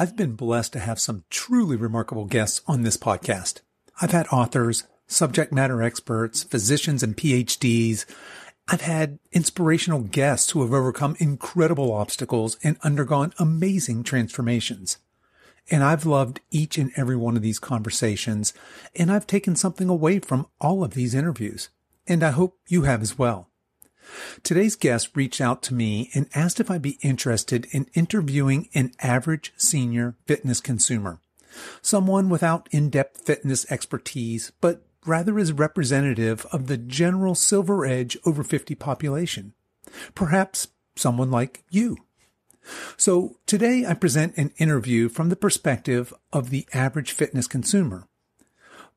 I've been blessed to have some truly remarkable guests on this podcast. I've had authors, subject matter experts, physicians and PhDs. I've had inspirational guests who have overcome incredible obstacles and undergone amazing transformations. And I've loved each and every one of these conversations, and I've taken something away from all of these interviews. And I hope you have as well. Today's guest reached out to me and asked if I'd be interested in interviewing an average senior fitness consumer, someone without in-depth fitness expertise, but rather is representative of the general Silver Edge over 50 population. Perhaps someone like you. So today I present an interview from the perspective of the average fitness consumer.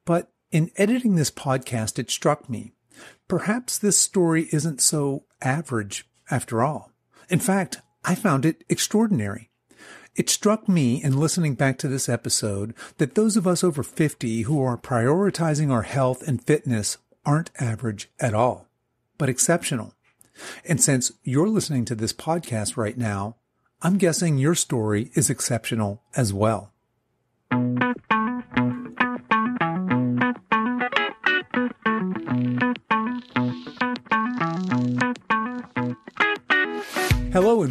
But in editing this podcast, it struck me Perhaps this story isn't so average after all. In fact, I found it extraordinary. It struck me in listening back to this episode that those of us over 50 who are prioritizing our health and fitness aren't average at all, but exceptional. And since you're listening to this podcast right now, I'm guessing your story is exceptional as well.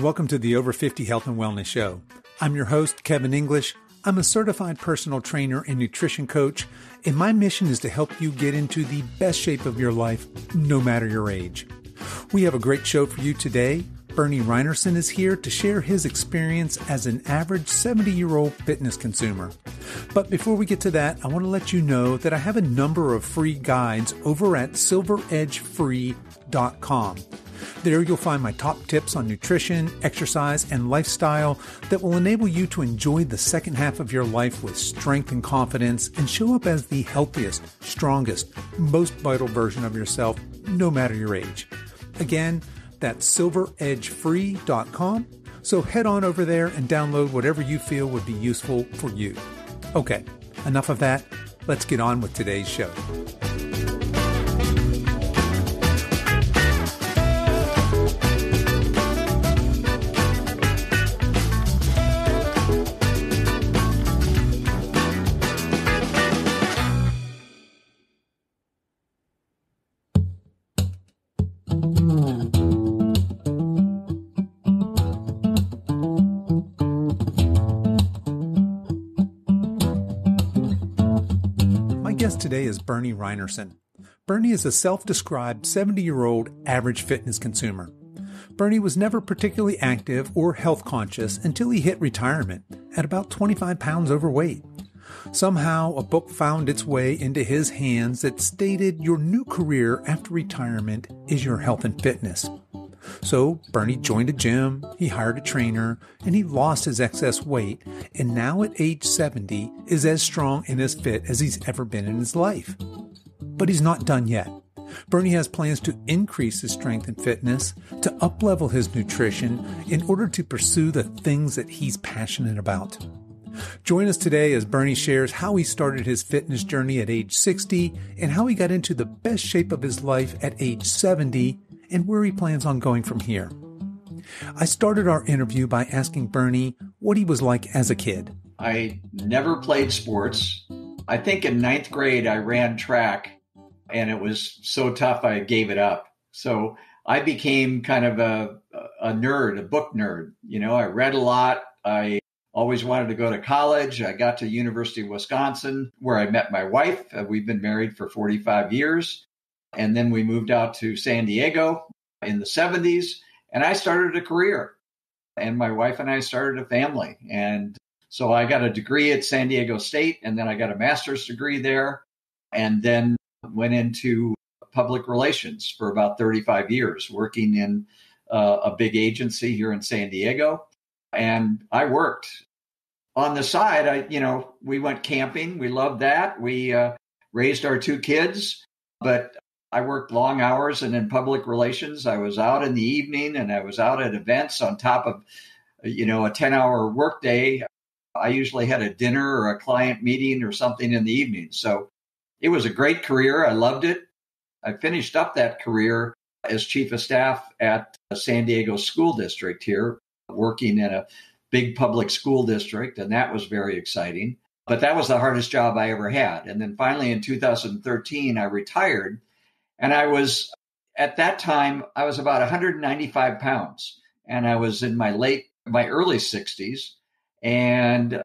And welcome to the Over 50 Health and Wellness Show. I'm your host, Kevin English. I'm a certified personal trainer and nutrition coach, and my mission is to help you get into the best shape of your life, no matter your age. We have a great show for you today. Bernie Rhinerson is here to share his experience as an average 70 year old fitness consumer. But before we get to that, I want to let you know that I have a number of free guides over at silveredgefree.com. There you'll find my top tips on nutrition, exercise, and lifestyle that will enable you to enjoy the second half of your life with strength and confidence and show up as the healthiest, strongest, most vital version of yourself, no matter your age. Again, that's silveredgefree.com. So head on over there and download whatever you feel would be useful for you. Okay, enough of that. Let's get on with today's show. Bernie Rhinerson. Bernie is a self described 70 year old average fitness consumer. Bernie was never particularly active or health conscious until he hit retirement at about 25 pounds overweight. Somehow, a book found its way into his hands that stated your new career after retirement is your health and fitness. So Bernie joined a gym, he hired a trainer, and he lost his excess weight, and now at age 70 is as strong and as fit as he's ever been in his life. But he's not done yet. Bernie has plans to increase his strength and fitness, to uplevel his nutrition in order to pursue the things that he's passionate about. Join us today as Bernie shares how he started his fitness journey at age 60 and how he got into the best shape of his life at age 70 and where he plans on going from here. I started our interview by asking Bernie what he was like as a kid. I never played sports. I think in ninth grade I ran track and it was so tough I gave it up. So I became kind of a, a nerd, a book nerd. You know, I read a lot. I always wanted to go to college. I got to University of Wisconsin where I met my wife. Uh, we've been married for 45 years. And then we moved out to San Diego in the 70s, and I started a career. And my wife and I started a family. And so I got a degree at San Diego State, and then I got a master's degree there, and then went into public relations for about 35 years, working in uh, a big agency here in San Diego. And I worked on the side. I, you know, we went camping. We loved that. We uh, raised our two kids, but I worked long hours and in public relations. I was out in the evening and I was out at events on top of, you know, a 10 hour workday. I usually had a dinner or a client meeting or something in the evening. So it was a great career. I loved it. I finished up that career as chief of staff at San Diego School District here, working in a big public school district, and that was very exciting. But that was the hardest job I ever had. And then finally in 2013, I retired. And I was, at that time, I was about 195 pounds. And I was in my late, my early 60s. And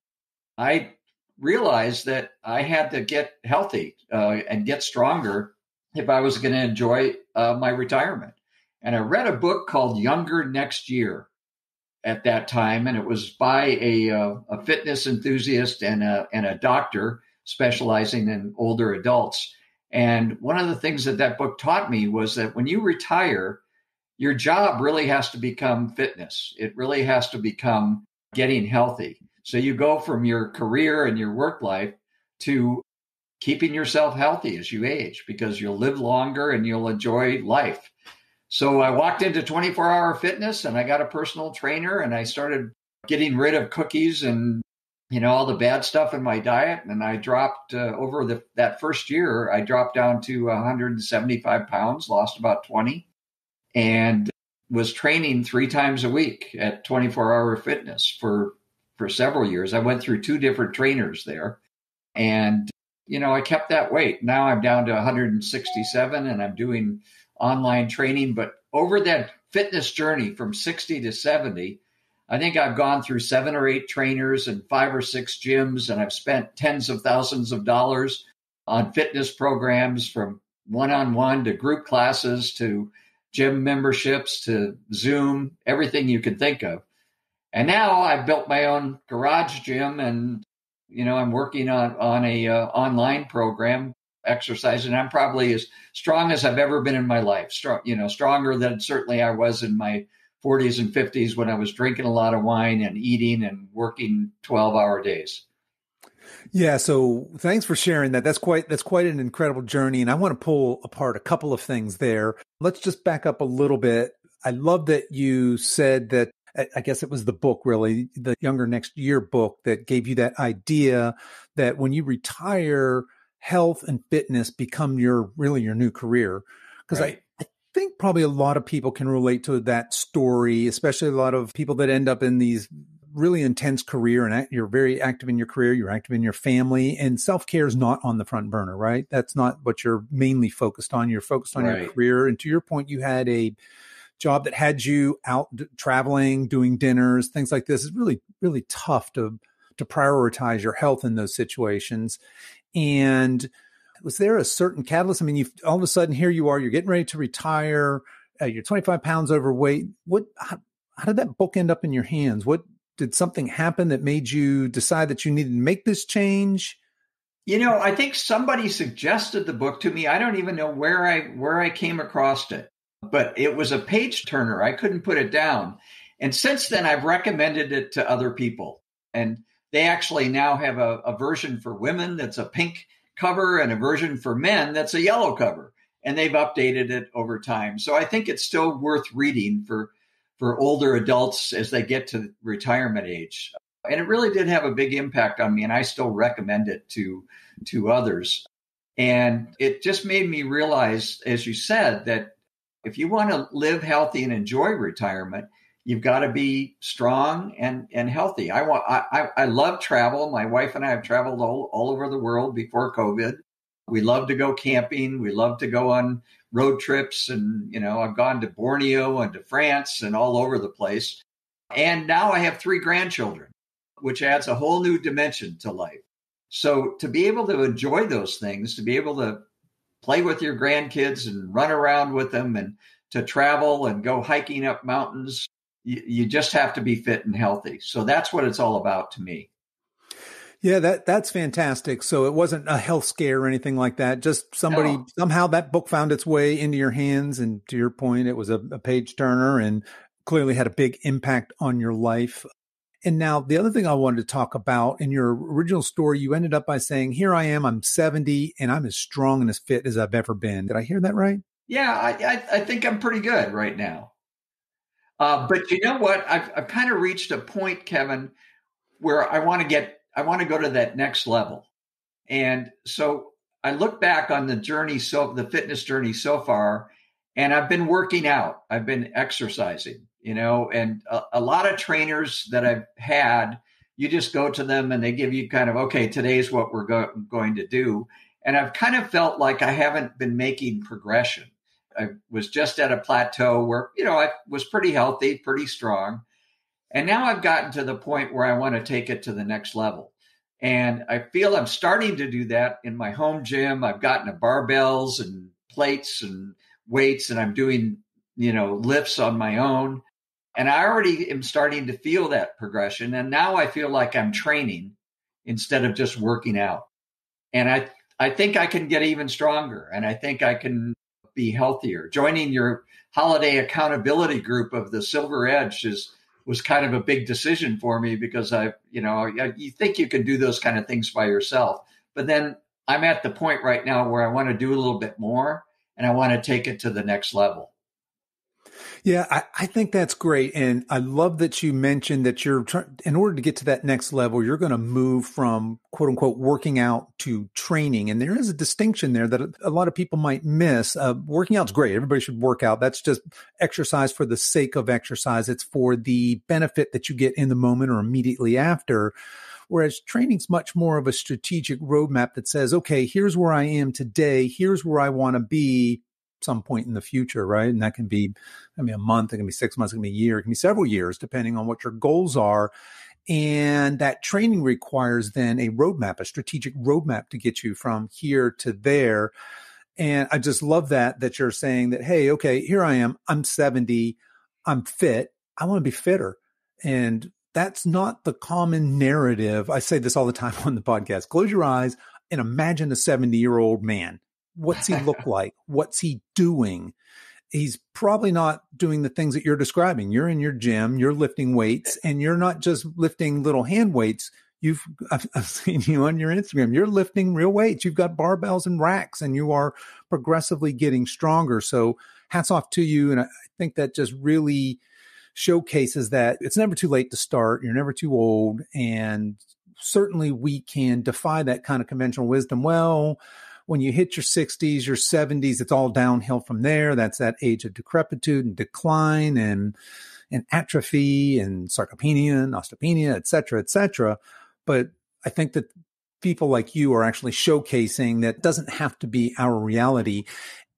I realized that I had to get healthy uh, and get stronger if I was going to enjoy uh, my retirement. And I read a book called Younger Next Year at that time, and it was by a, uh, a fitness enthusiast and a, and a doctor specializing in older adults. And one of the things that that book taught me was that when you retire, your job really has to become fitness. It really has to become getting healthy. So you go from your career and your work life to keeping yourself healthy as you age because you'll live longer and you'll enjoy life. So I walked into 24 hour fitness and I got a personal trainer and I started getting rid of cookies and you know all the bad stuff in my diet and I dropped uh, over the that first year I dropped down to 175 pounds lost about 20 and was training 3 times a week at 24 hour fitness for for several years. I went through two different trainers there. And, you know, I kept that weight. Now I'm down to 167 and I'm doing online training. But over that fitness journey from 60 to 70, I think I've gone through seven or eight trainers and five or six gyms, and I've spent tens of thousands of dollars on fitness programs from one on one to group classes to gym memberships to Zoom, everything you can think of. And now I've built my own garage gym and you know I'm working on on a uh, online program exercise and I'm probably as strong as I've ever been in my life. Strong, you know, stronger than certainly I was in my 40s and 50s when I was drinking a lot of wine and eating and working 12-hour days. Yeah, so thanks for sharing that. That's quite that's quite an incredible journey and I want to pull apart a couple of things there. Let's just back up a little bit. I love that you said that I guess it was the book really, the Younger Next Year book that gave you that idea that when you retire, health and fitness become your really your new career. Because right. Think probably a lot of people can relate to that story, especially a lot of people that end up in these really intense career and you're very active in your career, you're active in your family, and self care is not on the front burner, right? That's not what you're mainly focused on. You're focused on right. your career. And to your point, you had a job that had you out traveling, doing dinners, things like this It's really, really tough to to prioritize your health in those situations. And was there a certain catalyst? I mean, you all of a sudden here you are, you're getting ready to retire, uh, you're 25 pounds overweight. What? How, how did that book end up in your hands? What did something happen that made you decide that you needed to make this change? You know, I think somebody suggested the book to me. I don't even know where I where I came across it but it was a page turner. I couldn't put it down. And since then, I've recommended it to other people. And they actually now have a, a, version for women that's a pink cover and a version for men that's a yellow cover. And they've updated it over time. So I think it's still worth reading for, for older adults as they get to retirement age. And it really did have a big impact on me. And I still recommend it to, to others. And it just made me realize, as you said, that if you want to live healthy and enjoy retirement, you've got to be strong and and healthy. I want I I love travel. My wife and I have traveled all, all over the world before COVID. We love to go camping. We love to go on road trips and you know, I've gone to Borneo and to France and all over the place. And now I have three grandchildren, which adds a whole new dimension to life. So to be able to enjoy those things, to be able to play with your grandkids and run around with them and to travel and go hiking up mountains. You, you just have to be fit and healthy. So that's what it's all about to me. Yeah, that that's fantastic. So it wasn't a health scare or anything like that. Just somebody no. somehow that book found its way into your hands, and to your point, it was a, a page turner and clearly had a big impact on your life. And now the other thing I wanted to talk about in your original story, you ended up by saying, here I am, I'm 70 and I'm as strong and as fit as I've ever been. Did I hear that right? Yeah, I, I, I think I'm pretty good right now. Uh, but you know what? I've, I've kind of reached a point, Kevin, where I want to get, I want to go to that next level. And so I look back on the journey, so the fitness journey so far, and I've been working out. I've been exercising you know, and a, a lot of trainers that I've had, you just go to them and they give you kind of, okay, today's what we're go- going to do. And I've kind of felt like I haven't been making progression. I was just at a plateau where, you know, I was pretty healthy, pretty strong. And now I've gotten to the point where I want to take it to the next level. And I feel I'm starting to do that in my home gym. I've gotten a barbells and plates and weights, and I'm doing, you know, lifts on my own. And I already am starting to feel that progression. And now I feel like I'm training instead of just working out. And I, I think I can get even stronger and I think I can be healthier. Joining your holiday accountability group of the Silver Edge is was kind of a big decision for me because I, you know, you think you can do those kind of things by yourself, but then I'm at the point right now where I want to do a little bit more and I want to take it to the next level. Yeah, I, I, think that's great. And I love that you mentioned that you're trying, in order to get to that next level, you're going to move from quote unquote working out to training. And there is a distinction there that a lot of people might miss. Uh, working out's great. Everybody should work out. That's just exercise for the sake of exercise. It's for the benefit that you get in the moment or immediately after. Whereas training's much more of a strategic roadmap that says, okay, here's where I am today. Here's where I want to be some point in the future, right? And that can be, I mean, a month, it can be six months, it can be a year, it can be several years, depending on what your goals are. And that training requires then a roadmap, a strategic roadmap to get you from here to there. And I just love that, that you're saying that, hey, okay, here I am. I'm 70. I'm fit. I want to be fitter. And that's not the common narrative. I say this all the time on the podcast. Close your eyes and imagine a 70 year old man What's he look like? What's he doing? He's probably not doing the things that you're describing. You're in your gym, you're lifting weights, eh. and you're not just lifting little hand weights. You've I've, I've seen you on your Instagram. You're lifting real weights. You've got barbells and racks, and you are progressively getting stronger. So hats off to you. And I think that just really showcases that it's never too late to start. You're never too old. And certainly we can defy that kind of conventional wisdom. Well, when you hit your 60s, your 70s, it's all downhill from there. That's that age of decrepitude and decline and and atrophy and sarcopenia and osteopenia, et cetera, et cetera. But I think that people like you are actually showcasing that doesn't have to be our reality.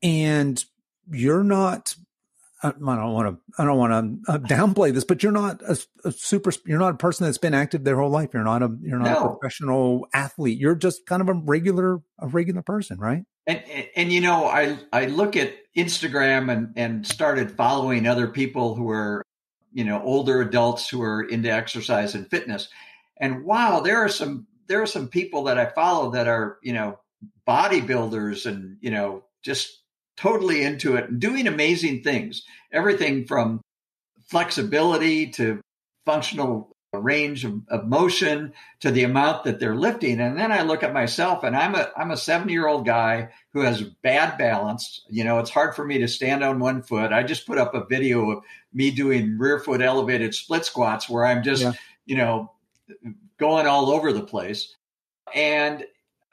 And you're not I don't want to I don't want to uh, downplay this, but you're not a, a, super you're not a person that's been active their whole life. You're not a you're not no. a professional athlete. You're just kind of a regular a regular person, right? And, and, and you know, I I look at Instagram and and started following other people who are you know older adults who are into exercise and fitness, and wow, there are some there are some people that I follow that are you know bodybuilders and you know just totally into it and doing amazing things. Everything from flexibility to functional range of, of, motion to the amount that they're lifting. And then I look at myself and I'm a I'm a 70 year old guy who has bad balance. You know, it's hard for me to stand on one foot. I just put up a video of me doing rear foot elevated split squats where I'm just, yeah. you know, going all over the place. And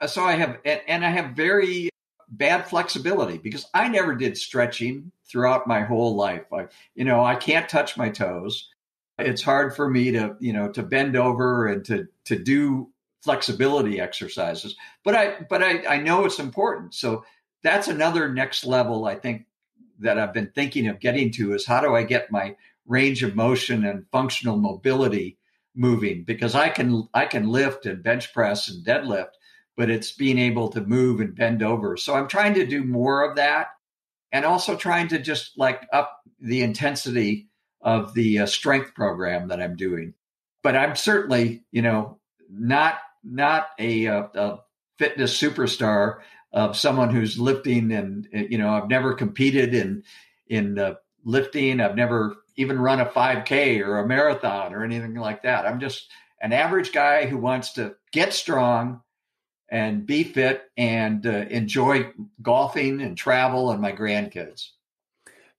so I have and I have very bad flexibility because I never did stretching throughout my whole life. I, you know, I can't touch my toes. It's hard for me to, you know, to bend over and to to do flexibility exercises. But I but I, I know it's important. So that's another next level I think that I've been thinking of getting to is how do I get my range of motion and functional mobility moving because I can I can lift and bench press and deadlift but it's being able to move and bend over. So I'm trying to do more of that and also trying to just like up the intensity of the uh, strength program that I'm doing. But I'm certainly, you know, not not a, a, a fitness superstar of someone who's lifting and you know I've never competed in in uh, lifting. I've never even run a 5K or a marathon or anything like that. I'm just an average guy who wants to get strong, and be fit and uh, enjoy golfing and travel and my grandkids.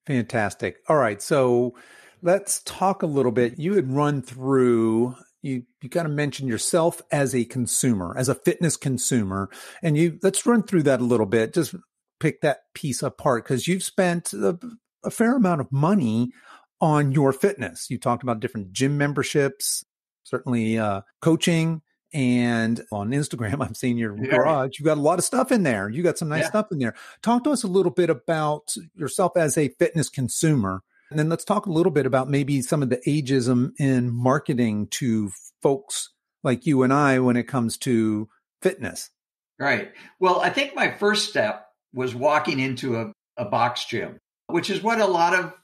Fantastic. All right. So let's talk a little bit. You had run through you you kind of mentioned yourself as a consumer, as a fitness consumer, and you let's run through that a little bit. Just pick that piece apart because you've spent a, a fair amount of money on your fitness. You talked about different gym memberships, certainly uh, coaching, and on Instagram, I'm seeing your yeah. garage. You got a lot of stuff in there. You got some nice yeah. stuff in there. Talk to us a little bit about yourself as a fitness consumer. And then let's talk a little bit about maybe some of the ageism in marketing to folks like you and I when it comes to fitness. Right. Well, I think my first step was walking into a, a box gym, which is what a lot of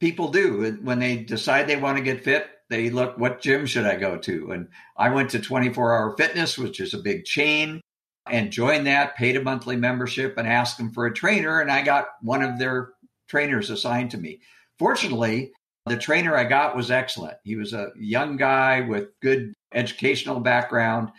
people do when they decide they want to get fit they look what gym should i go to? And i went to 24 hour fitness which is a big chain and joined that paid a monthly membership and asked them for a trainer and i got one of their trainers assigned to me. Fortunately the trainer i got was excellent. He was a young guy with good educational background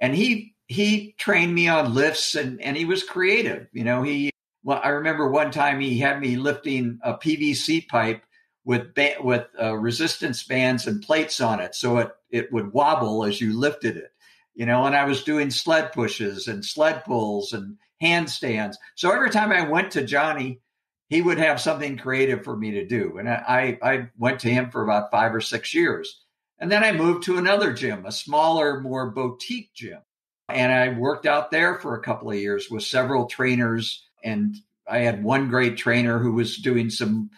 and he he trained me on lifts and and he was creative you know he well i remember one time he had me lifting a pvc pipe with ba- with uh, resistance bands and plates on it, so it it would wobble as you lifted it. You know, and I was doing sled pushes and sled pulls and handstands. So every time I went to Johnny, he would have something creative for me to do, and I I went to him for about five or six years, and then I moved to another gym, a smaller, more boutique gym, and I worked out there for a couple of years with several trainers, and I had one great trainer who was doing some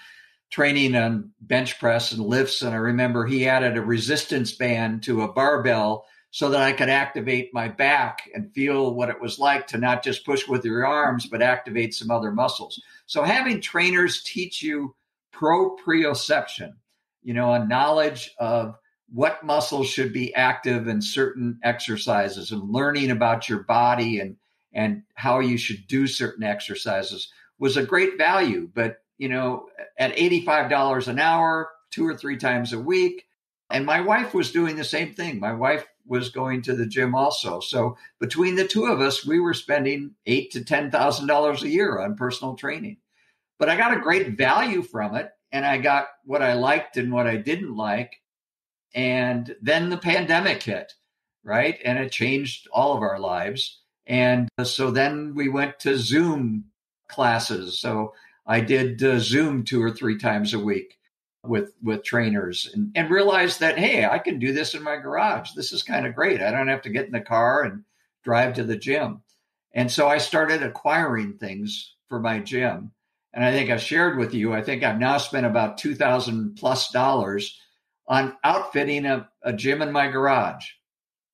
training on bench press and lifts. And I remember he added a resistance band to a barbell so that I could activate my back and feel what it was like to not just push with your arms, but activate some other muscles. So having trainers teach you proprioception, you know, a knowledge of what muscles should be active in certain exercises and learning about your body and and how you should do certain exercises was a great value. But you know, at $85 an hour, two or three times a week. And my wife was doing the same thing. My wife was going to the gym also. So between the two of us, we were spending eight to ten thousand dollars a year on personal training. But I got a great value from it, and I got what I liked and what I didn't like. And then the pandemic hit, right? And it changed all of our lives. And so then we went to Zoom classes. So I did uh, Zoom two or three times a week with with trainers and, and realized that hey, I can do this in my garage. This is kind of great. I don't have to get in the car and drive to the gym. And so I started acquiring things for my gym. And I think I shared with you, I think I've now spent about two thousand plus dollars on outfitting a, a gym in my garage.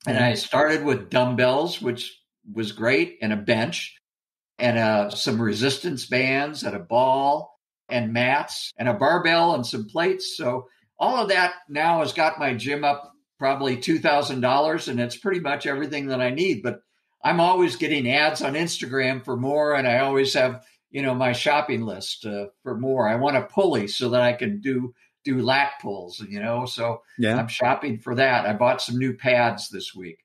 And I started with dumbbells, which was great, and a bench and uh, some resistance bands and a ball and mats and a barbell and some plates. So all of that now has got my gym up probably $2,000 and it's pretty much everything that I need. But I'm always getting ads on Instagram for more and I always have, you know, my shopping list uh, for more. I want a pulley so that I can do do lat pulls, you know. So yeah. I'm shopping for that. I bought some new pads this week.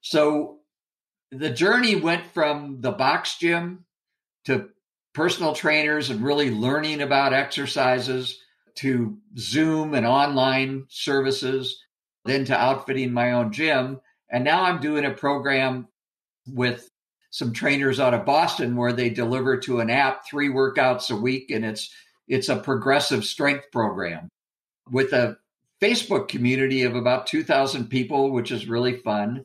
So the journey went from the box gym to personal trainers and really learning about exercises to Zoom and online services, then to outfitting my own gym. And now I'm doing a program with some trainers out of Boston where they deliver to an app three workouts a week and it's it's a progressive strength program with a Facebook community of about 2000 people which is really fun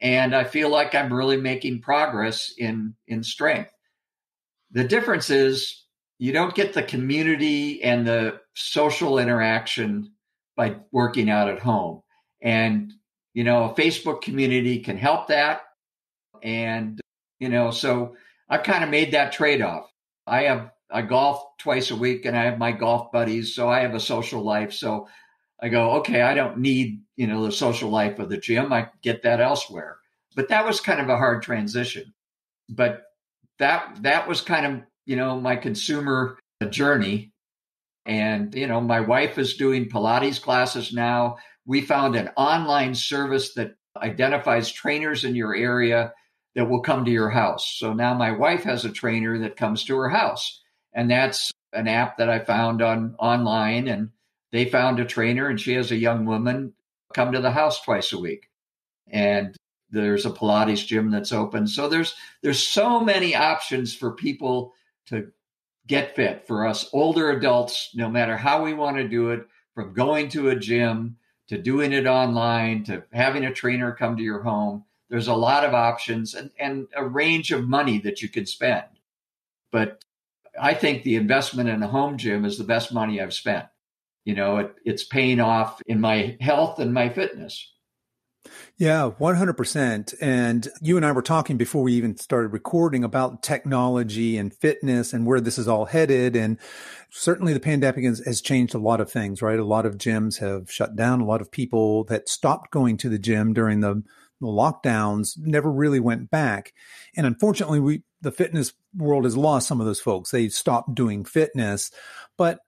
and I feel like I'm really making progress in in strength. The difference is you don't get the community and the social interaction by working out at home. And you know, a Facebook community can help that. And you know, so I've kind of made that trade-off. I have I golf twice a week and I have my golf buddies, so I have a social life. So I go, okay, I don't need, you know, the social life of the gym. I get that elsewhere. But that was kind of a hard transition. But that that was kind of, you know, my consumer journey. And, you know, my wife is doing Pilates classes now. We found an online service that identifies trainers in your area that will come to your house. So now my wife has a trainer that comes to her house. And that's an app that I found on online and they found a trainer and she has a young woman come to the house twice a week. And there's a Pilates gym that's open. So there's there's so many options for people to get fit for us older adults, no matter how we want to do it, from going to a gym to doing it online to having a trainer come to your home. There's a lot of options and, and a range of money that you can spend. But I think the investment in a home gym is the best money I've spent. You know, it, it's paying off in my health and my fitness. Yeah, 100%. And you and I were talking before we even started recording about technology and fitness and where this is all headed. And certainly the pandemic has, has, changed a lot of things, right? A lot of gyms have shut down. A lot of people that stopped going to the gym during the, the lockdowns never really went back. And unfortunately, we, the fitness world has lost some of those folks. They stopped doing fitness. But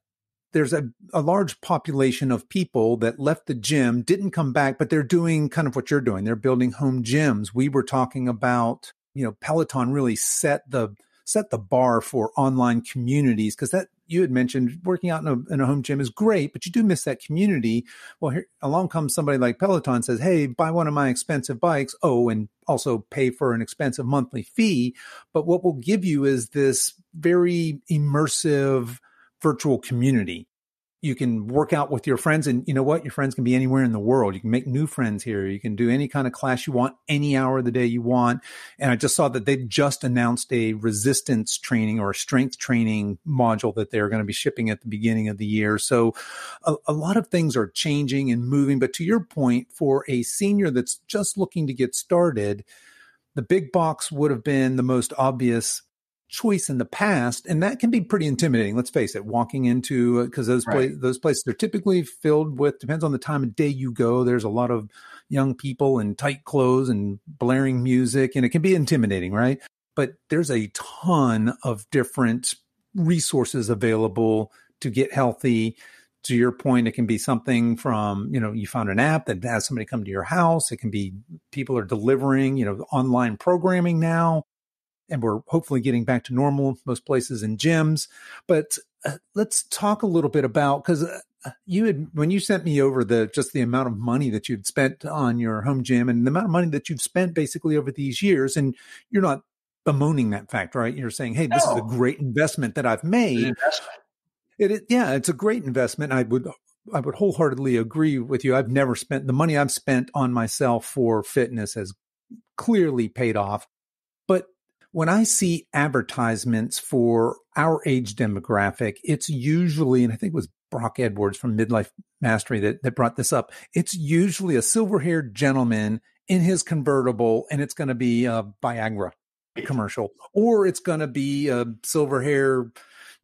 there's a, a large population of people that left the gym, didn't come back, but they're doing kind of what you're doing. They're building home gyms. We were talking about, you know, Peloton really set the set the bar for online communities because that you had mentioned working out in a, in a, home gym is great, but you do miss that community. Well, here along comes somebody like Peloton says, Hey, buy one of my expensive bikes. Oh, and also pay for an expensive monthly fee. But what we'll give you is this very immersive virtual community. You can work out with your friends, and you know what? Your friends can be anywhere in the world. You can make new friends here. You can do any kind of class you want, any hour of the day you want. And I just saw that they've just announced a resistance training or strength training module that they're going to be shipping at the beginning of the year. So a, a lot of things are changing and moving. But to your point, for a senior that's just looking to get started, the big box would have been the most obvious choice in the past, and that can be pretty intimidating. Let's face it. Walking into because those right. Pla- those places are typically filled with depends on the time of day you go. There's a lot of young people in tight clothes and blaring music, and it can be intimidating, right? But there's a ton of different resources available to get healthy. To your point, it can be something from, you know, you found an app that has somebody come to your house. It can be people are delivering, you know, online programming now and we're hopefully getting back to normal most places in gyms. But uh, let's talk a little bit about because uh, you had when you sent me over the just the amount of money that you'd spent on your home gym and the amount of money that you've spent basically over these years, and you're not bemoaning that fact, right? You're saying, "Hey, this no. is a great investment that I've made." It, it, yeah, it's a great investment. I would I would wholeheartedly agree with you. I've never spent the money I've spent on myself for fitness has clearly paid off. When I see advertisements for our age demographic, it's usually, and I think it was Brock Edwards from Midlife Mastery that, that brought this up. It's usually a silver haired gentleman in his convertible, and it's going to be a Viagra commercial, or it's going to be a silver hair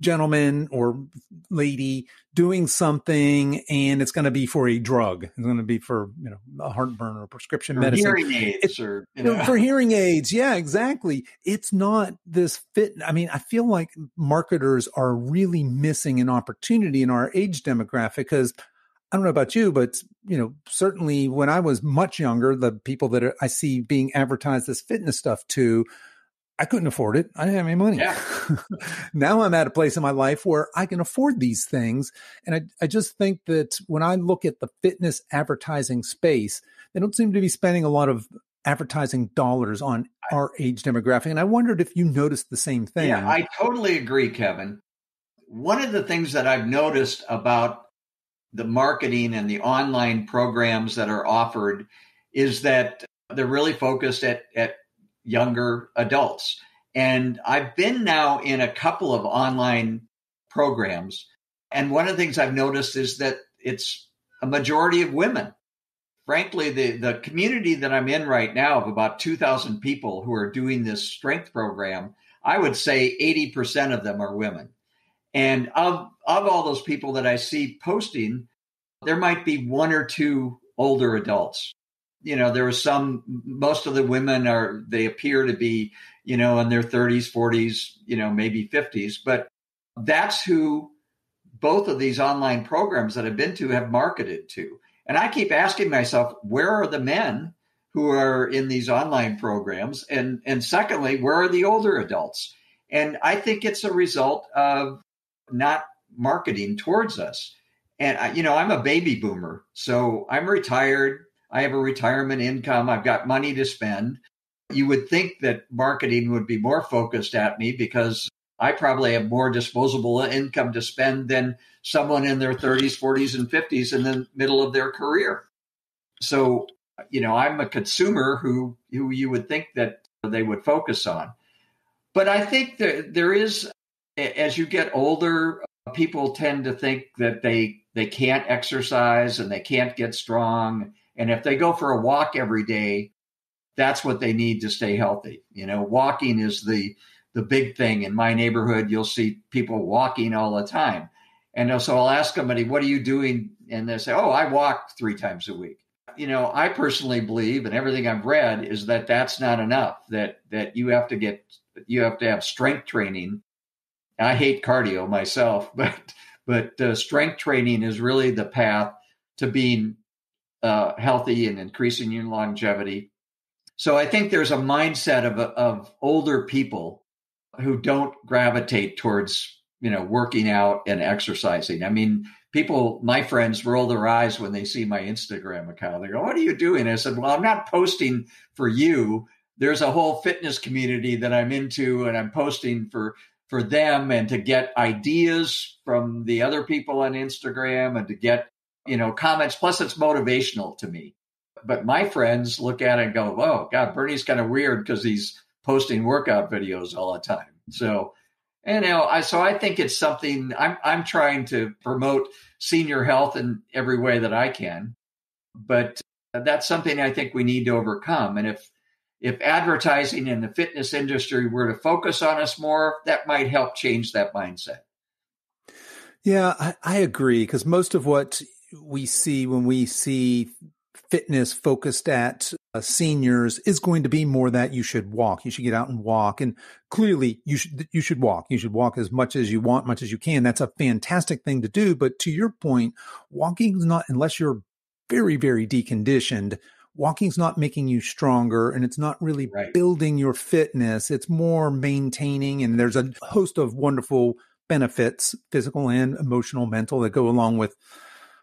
gentleman or lady doing something and it's going to be for a drug. It's going to be for, you know, a heartburn or prescription or medicine. Hearing aids or, you know. for hearing aids. Yeah, exactly. It's not this fit. I mean, I feel like marketers are really missing an opportunity in our age demographic because I don't know about you, but you know, certainly when I was much younger, the people that I see being advertised as fitness stuff to I couldn't afford it. I didn't have any money. Yeah. now I'm at a place in my life where I can afford these things. And I, I just think that when I look at the fitness advertising space, they don't seem to be spending a lot of advertising dollars on our age demographic. And I wondered if you noticed the same thing. Yeah, I totally agree, Kevin. One of the things that I've noticed about the marketing and the online programs that are offered is that they're really focused at, at younger adults. And I've been now in a couple of online programs. And one of the things I've noticed is that it's a majority of women. Frankly, the, the community that I'm in right now of about 2,000 people who are doing this strength program, I would say 80% of them are women. And of, of all those people that I see posting, there might be one or two older adults you know, there was some, most of the women are, they appear to be, you know, in their 30s, 40s, you know, maybe 50s. But that's who both of these online programs that I've been to have marketed to. And I keep asking myself, where are the men who are in these online programs? And, and secondly, where are the older adults? And I think it's a result of not marketing towards us. And, I, you know, I'm a baby boomer, so I'm retired. I have a retirement income. I've got money to spend. You would think that marketing would be more focused at me because I probably have more disposable income to spend than someone in their 30s, 40s, and 50s in the middle of their career. So, you know, I'm a consumer who who you would think that they would focus on. But I think that there is, as you get older, people tend to think that they they can't exercise and they can't get strong. And if they go for a walk every day, that's what they need to stay healthy. You know, walking is the the big thing in my neighborhood. You'll see people walking all the time. And so I'll ask somebody, what are you doing? And they say, oh, I walk three times a week. You know, I personally believe, and everything I've read is that that's not enough. That that you have to get, you have to have strength training. I hate cardio myself, but but uh, strength training is really the path to being uh, healthy and increasing your longevity. So I think there's a mindset of of older people who don't gravitate towards you know working out and exercising. I mean, people, my friends, roll their eyes when they see my Instagram account. They go, "What are you doing?" I said, "Well, I'm not posting for you. There's a whole fitness community that I'm into, and I'm posting for." For them and to get ideas from the other people on Instagram and to get, you know, comments. Plus, it's motivational to me but my friends look at it and go, "Oh, God, Bernie's kind of weird because he's posting workout videos all the time." So, you know, I so I think it's something I'm I'm trying to promote senior health in every way that I can, but that's something I think we need to overcome. And if if advertising in the fitness industry were to focus on us more, that might help change that mindset. Yeah, I, I agree because most of what we see when we see fitness focused at uh, seniors is going to be more that you should walk. You should get out and walk. And clearly you should, you should walk. You should walk as much as you want, much as you can. That's a fantastic thing to do. But to your point, walking is not, unless you're very, very deconditioned, walking's not making you stronger and it's not really right. building your fitness. It's more maintaining. And there's a host of wonderful benefits, physical and emotional, mental that go along with,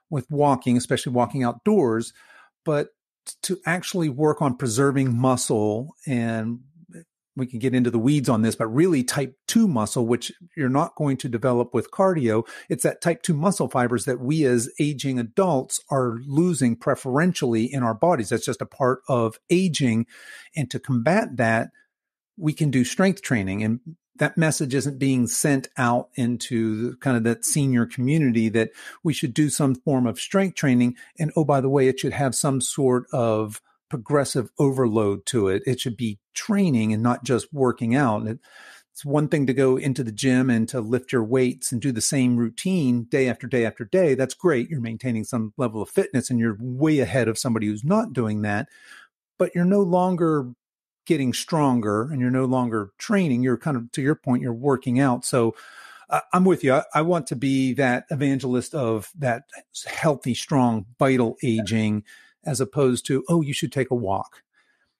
with walking, especially walking outdoors but to actually work on preserving muscle and we can get into the weeds on this, but really type 2 muscle, which you're not going to develop with cardio. It's that type 2 muscle fibers that we as aging adults are losing preferentially in our bodies. That's just a part of aging. And to combat that, we can do strength training. And that message isn't being sent out into kind of that senior community that we should do some form of strength training. And oh, by the way, it should have some sort of progressive overload to it. It should be training and not just working out. It's one thing to go into the gym and to lift your weights and do the same routine day after day after day. That's great. You're maintaining some level of fitness and you're way ahead of somebody who's not doing that. But you're no longer getting stronger and you're no longer training. You're kind of, to your point, you're working out. So uh, I'm with you. I, I, want to be that evangelist of that healthy, strong, vital aging as opposed to, oh, you should take a walk.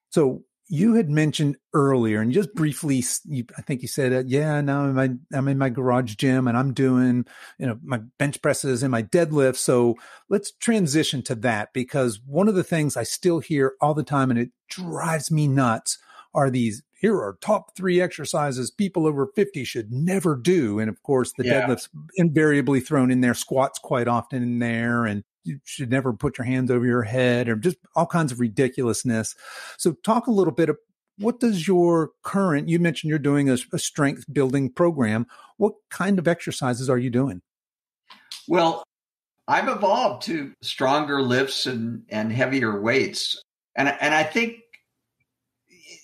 So you had mentioned earlier and just briefly, you, I think you said, uh, yeah, now I'm in, my, I'm in my garage gym and I'm doing, you know, my bench presses and my deadlift. So let's transition to that because one of the things I still hear all the time and it drives me nuts are these here are top three exercises people over 50 should never do. And of course, the yeah. deadlift's invariably thrown in there, squats quite often in there, and you should never put your hands over your head or just all kinds of ridiculousness. So talk a little bit of what does your current, you mentioned you're doing a, a strength building program. What kind of exercises are you doing? Well, I've evolved to stronger lifts and, and heavier weights. And, and I think,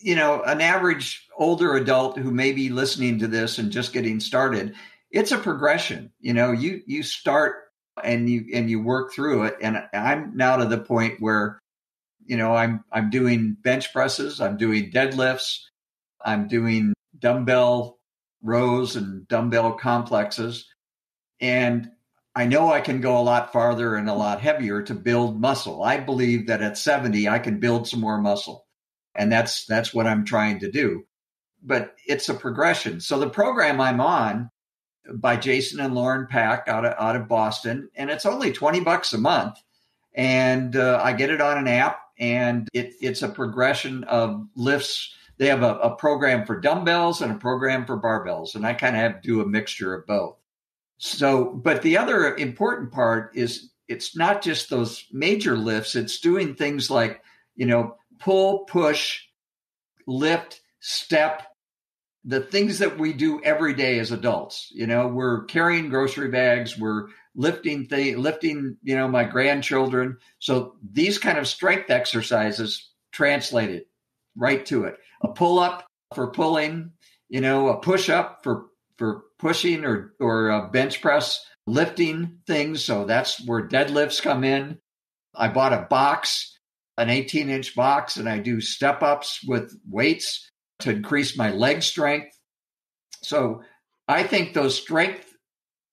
you know, an average older adult who may be listening to this and just getting started, it's a progression. You know, you, you start and you and you work through it. And I'm now to the point where, you know, I'm I'm doing bench presses, I'm doing deadlifts, I'm doing dumbbell rows and dumbbell complexes. And I know I can go a lot farther and a lot heavier to build muscle. I believe that at 70 I can build some more muscle. And that's that's what I'm trying to do. But it's a progression. So the program I'm on by Jason and Lauren Pak out of out of Boston, and it's only twenty bucks a month, and uh, I get it on an app, and it, it's a progression of lifts they have a, a program for dumbbells and a program for barbells, and I kind of have to do a mixture of both. So, but the other important part is it's not just those major lifts, it's doing things like, you know, pull, push, lift, step, the things that we do every day as adults. You know, we're carrying grocery bags, we're lifting th- lifting, you know, my grandchildren. So these kind of strength exercises translated right to it. A pull up for pulling, you know, a push up for for pushing or or a bench press lifting things. So that's where deadlifts come in. I bought a box, an 18 inch box, and I do step ups with weights to increase my leg strength. So I think those strength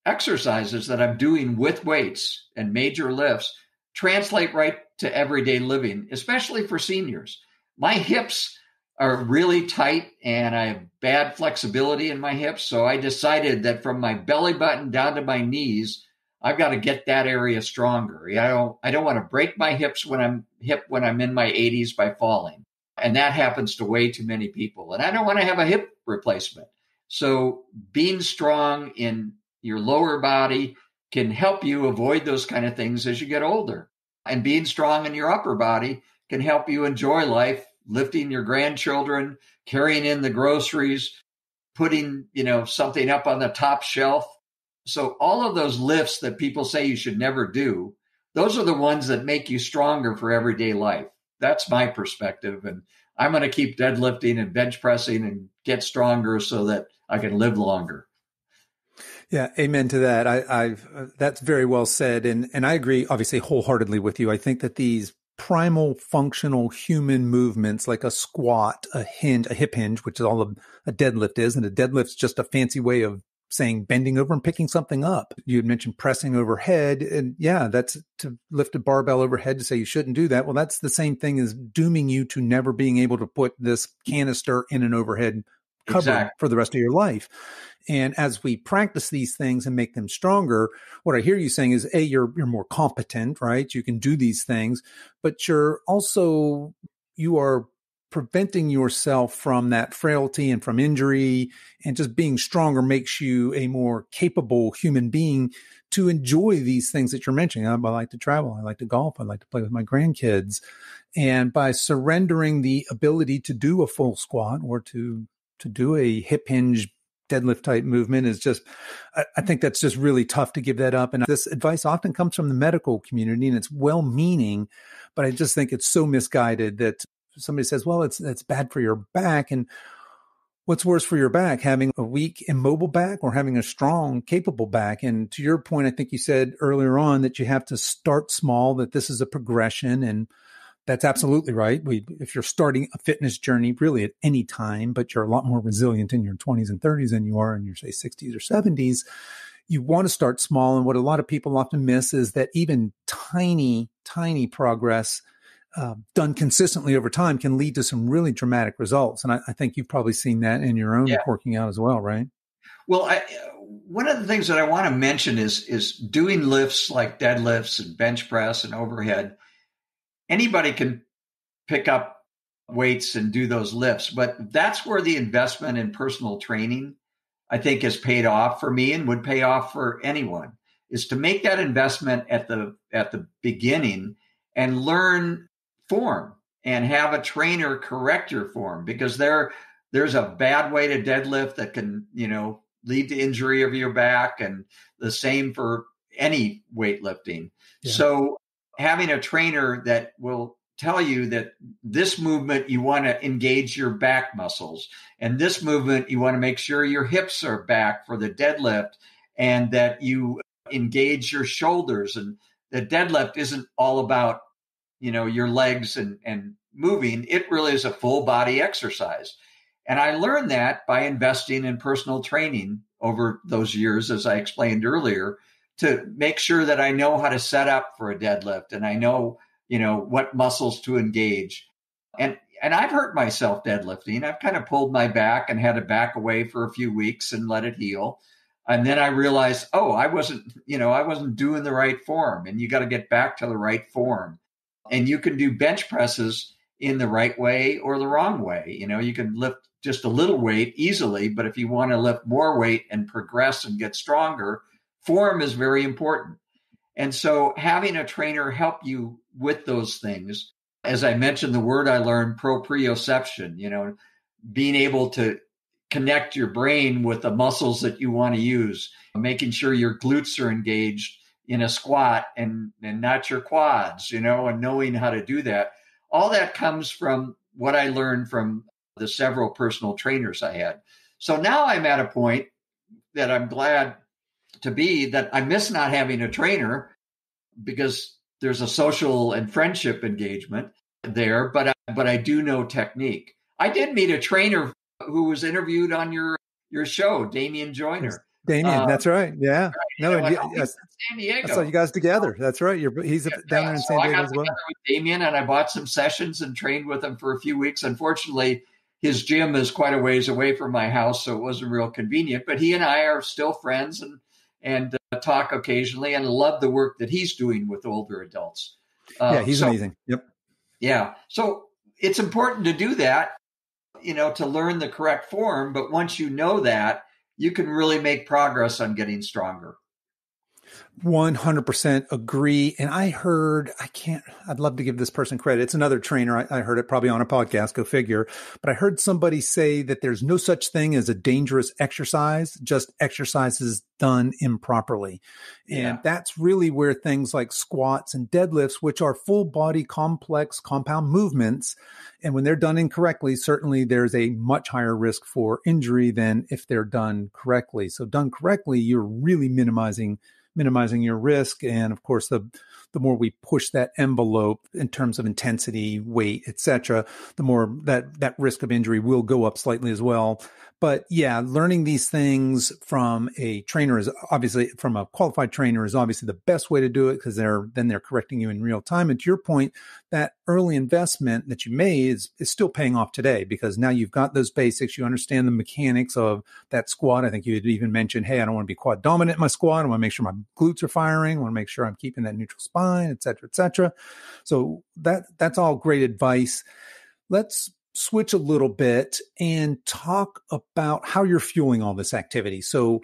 exercises that I'm doing with weights and major lifts translate right to everyday living, especially for seniors. My hips are really tight and I have bad flexibility in my hips. So I decided that from my belly button down to my knees, I've got to get that area stronger. I don't I don't want to break my hips when I'm hip when I'm in my 80s by falling. And that happens to way too many people. And I don't want to have a hip replacement. So being strong in your lower body can help you avoid those kind of things as you get older. And being strong in your upper body can help you enjoy life, lifting your grandchildren, carrying in the groceries, putting, you know, something up on the top shelf. So all of those lifts that people say you should never do, those are the ones that make you stronger for everyday life. That's my perspective. And I'm going to keep deadlifting and bench pressing and get stronger so that I can live longer. Yeah, amen to that. I, I've uh, that's very well said, and and I agree, obviously, wholeheartedly with you. I think that these primal functional human movements like a squat, a hinge, a hip hinge, which is all a, a deadlift is, and a deadlift's just a fancy way of saying bending over and picking something up. You had mentioned pressing overhead, and yeah, that's to lift a barbell overhead to say you shouldn't do that. Well, that's the same thing as dooming you to never being able to put this canister in an overhead cover exactly. for the rest of your life. And as we practice these things and make them stronger, what I hear you saying is, A, you're, you're more competent, right? You can do these things, but you're also, you are preventing yourself from that frailty and from injury and just being stronger makes you a more capable human being to enjoy these things that you're mentioning. I, I like to travel. I like to golf. I like to play with my grandkids. And by surrendering the ability to do a full squat or to, to do a hip hinge deadlift type movement is just, I, I, think that's just really tough to give that up. And this advice often comes from the medical community and it's well meaning, but I just think it's so misguided that somebody says, well, it's, it's bad for your back. And what's worse for your back, having a weak, immobile back or having a strong, capable back? And to your point, I think you said earlier on that you have to start small, that this is a progression and that's mm-hmm. absolutely right. We, if you're starting a fitness journey really at any time, but you're a lot more resilient in your 20s and 30s than you are in your say 60s or 70s, you want to start small. And what a lot of people often miss is that even tiny, tiny progress uh, done consistently over time can lead to some really dramatic results. And I, I think you've probably seen that in your own yeah. working out as well, right? Well, I, one of the things that I want to mention is is doing lifts like deadlifts and bench press and overhead anybody can pick up weights and do those lifts, but that's where the investment in personal training, I think, has paid off for me and would pay off for anyone. Is to make that investment at the at the beginning and learn form and have a trainer correct your form because there there's a bad way to deadlift that can you know lead to injury of your back and the same for any weightlifting. Yeah. So having a trainer that will tell you that this movement you want to engage your back muscles and this movement you want to make sure your hips are back for the deadlift and that you engage your shoulders and the deadlift isn't all about you know your legs and and moving it really is a full body exercise and i learned that by investing in personal training over those years as i explained earlier to make sure that I know how to set up for a deadlift and I know, you know, what muscles to engage. And and I've hurt myself deadlifting. I've kind of pulled my back and had to back away for a few weeks and let it heal. And then I realized, oh, I wasn't, you know, I wasn't doing the right form. And you got to get back to the right form. And you can do bench presses in the right way or the wrong way. You know, you can lift just a little weight easily, but if you want to lift more weight and progress and get stronger, form is very important. And so having a trainer help you with those things, as I mentioned, the word I learned, proprioception, you know, being able to connect your brain with the muscles that you want to use, making sure your glutes are engaged in a squat and, and not your quads, you know, and knowing how to do that. All that comes from what I learned from the several personal trainers I had. So now I'm at a point that I'm glad to be that I miss not having a trainer because there's a social and friendship engagement there, but I, but I do know technique. I did meet a trainer who was interviewed on your your show, Damien Joyner. Damien, uh, that's right. Yeah. Right. No, you know, yes. San Diego. I saw you guys together. That's right. You're he's yeah, down there in San Diego as well. With Damien and I bought some sessions and trained with him for a few weeks. Unfortunately, his gym is quite a ways away from my house, so it wasn't real convenient. But he and I are still friends and and uh, talk occasionally, and love the work that he's doing with older adults. Uh, yeah, he's so, amazing. Yep. Yeah, so it's important to do that, you know, to learn the correct form. But once you know that, you can really make progress on getting stronger. 100% agree. And I heard, I can't, I'd love to give this person credit. It's another trainer. I, I, heard it probably on a podcast, go figure. But I heard somebody say that there's no such thing as a dangerous exercise, just exercises done improperly. And yeah. that's really where things like squats and deadlifts, which are full body complex compound movements. And when they're done incorrectly, certainly there's a much higher risk for injury than if they're done correctly. So done correctly, you're really minimizing minimizing your risk. And of course, the the more we push that envelope in terms of intensity, weight, etc., the more that that risk of injury will go up slightly as well. But yeah, learning these things from a trainer is obviously from a qualified trainer is obviously the best way to do it because they're then they're correcting you in real time. And to your point, that early investment that you made is, is still paying off today because now you've got those basics. You understand the mechanics of that squat. I think you had even mentioned, hey, I don't want to be quad dominant in my squat. I want to make sure my glutes are firing. I want to make sure I'm keeping that neutral spine, et cetera, et cetera. So that that's all great advice. Let's switch a little bit and talk about how you're fueling all this activity. So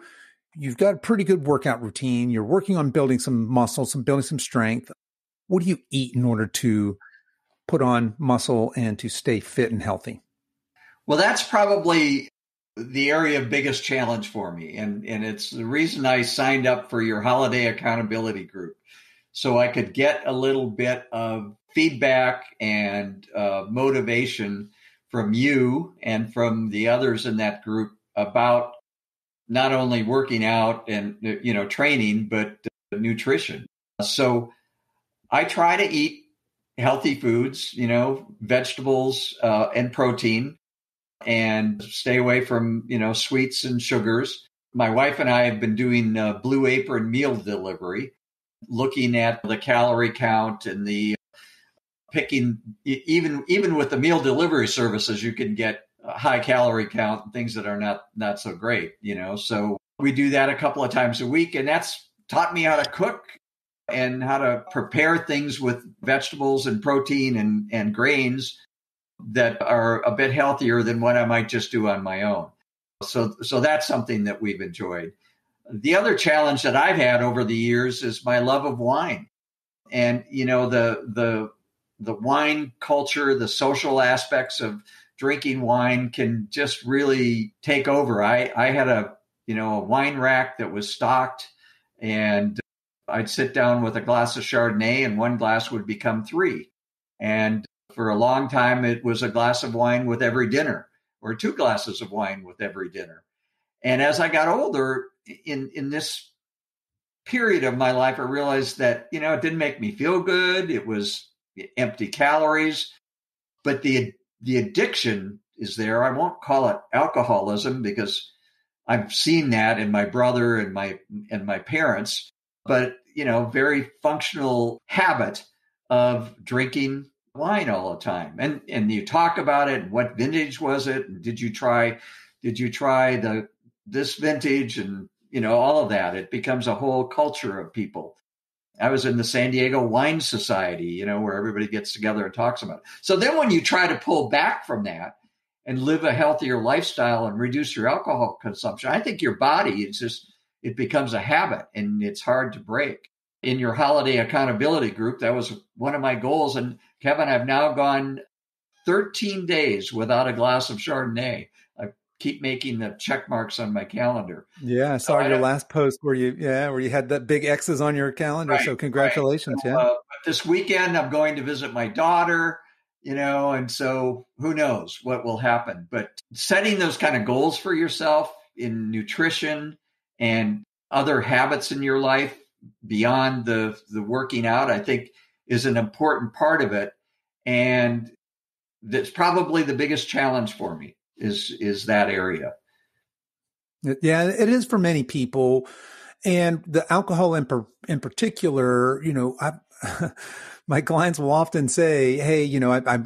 you've got a pretty good workout routine. You're working on building some muscle, some building some strength. What do you eat in order to put on muscle and to stay fit and healthy? Well, that's probably the area of biggest challenge for me. And, and it's the reason I signed up for your holiday accountability group. So I could get a little bit of feedback and uh, motivation from you and from the others in that group about not only working out and you know training but uh, nutrition. So i try to eat healthy foods you know vegetables uh, and protein and stay away from you know sweets and sugars. My wife and i have been doing uh, blue apron meal delivery looking at the calorie count and the picking even even with the meal delivery services you can get high calorie count and things that are not not so great you know? So we do that a couple of times a week and that's taught me how to cook and how to prepare things with vegetables and protein and and grains that are a bit healthier than what I might just do on my own. So so that's something that we've enjoyed. The other challenge that I've had over the years is my love of wine. And you know the the the wine culture, the social aspects of drinking wine can just really take over. I, I had a, you know, a wine rack that was stocked and I'd sit down with a glass of Chardonnay and one glass would become three. And for a long time, it was a glass of wine with every dinner or two glasses of wine with every dinner. And as I got older in, in this period of my life, I realized that, you know, it didn't make me feel good. It was empty calories, but the the addiction is there. I won't call it alcoholism because I've seen that in my brother and my and my parents, but you know, very functional habit of drinking wine all the time. And and you talk about it. What vintage was it? And did you try? Did you try the this vintage? And you know all of that. It becomes a whole culture of people I was in the San Diego Wine Society, you know, where everybody gets together and talks about it. So then when you try to pull back from that and live a healthier lifestyle and reduce your alcohol consumption, I think your body is just, it becomes a habit and it's hard to break. In your holiday accountability group, that was one of my goals. And Kevin, I've now gone 13 days without a glass of Chardonnay keep making the check marks on my calendar. Yeah, I saw so your I last post where you yeah where you had that big X's on your calendar. Right, so congratulations, right. So, yeah. Uh, this weekend I'm going to visit my daughter, you know, and so who knows what will happen. But setting those kind of goals for yourself in nutrition and other habits in your life beyond the the working out, I think is an important part of it. And that's probably the biggest challenge for me is is that area. Yeah, it is for many people, and the alcohol in per, in particular. You know, I, my clients will often say, "Hey, you know, I, I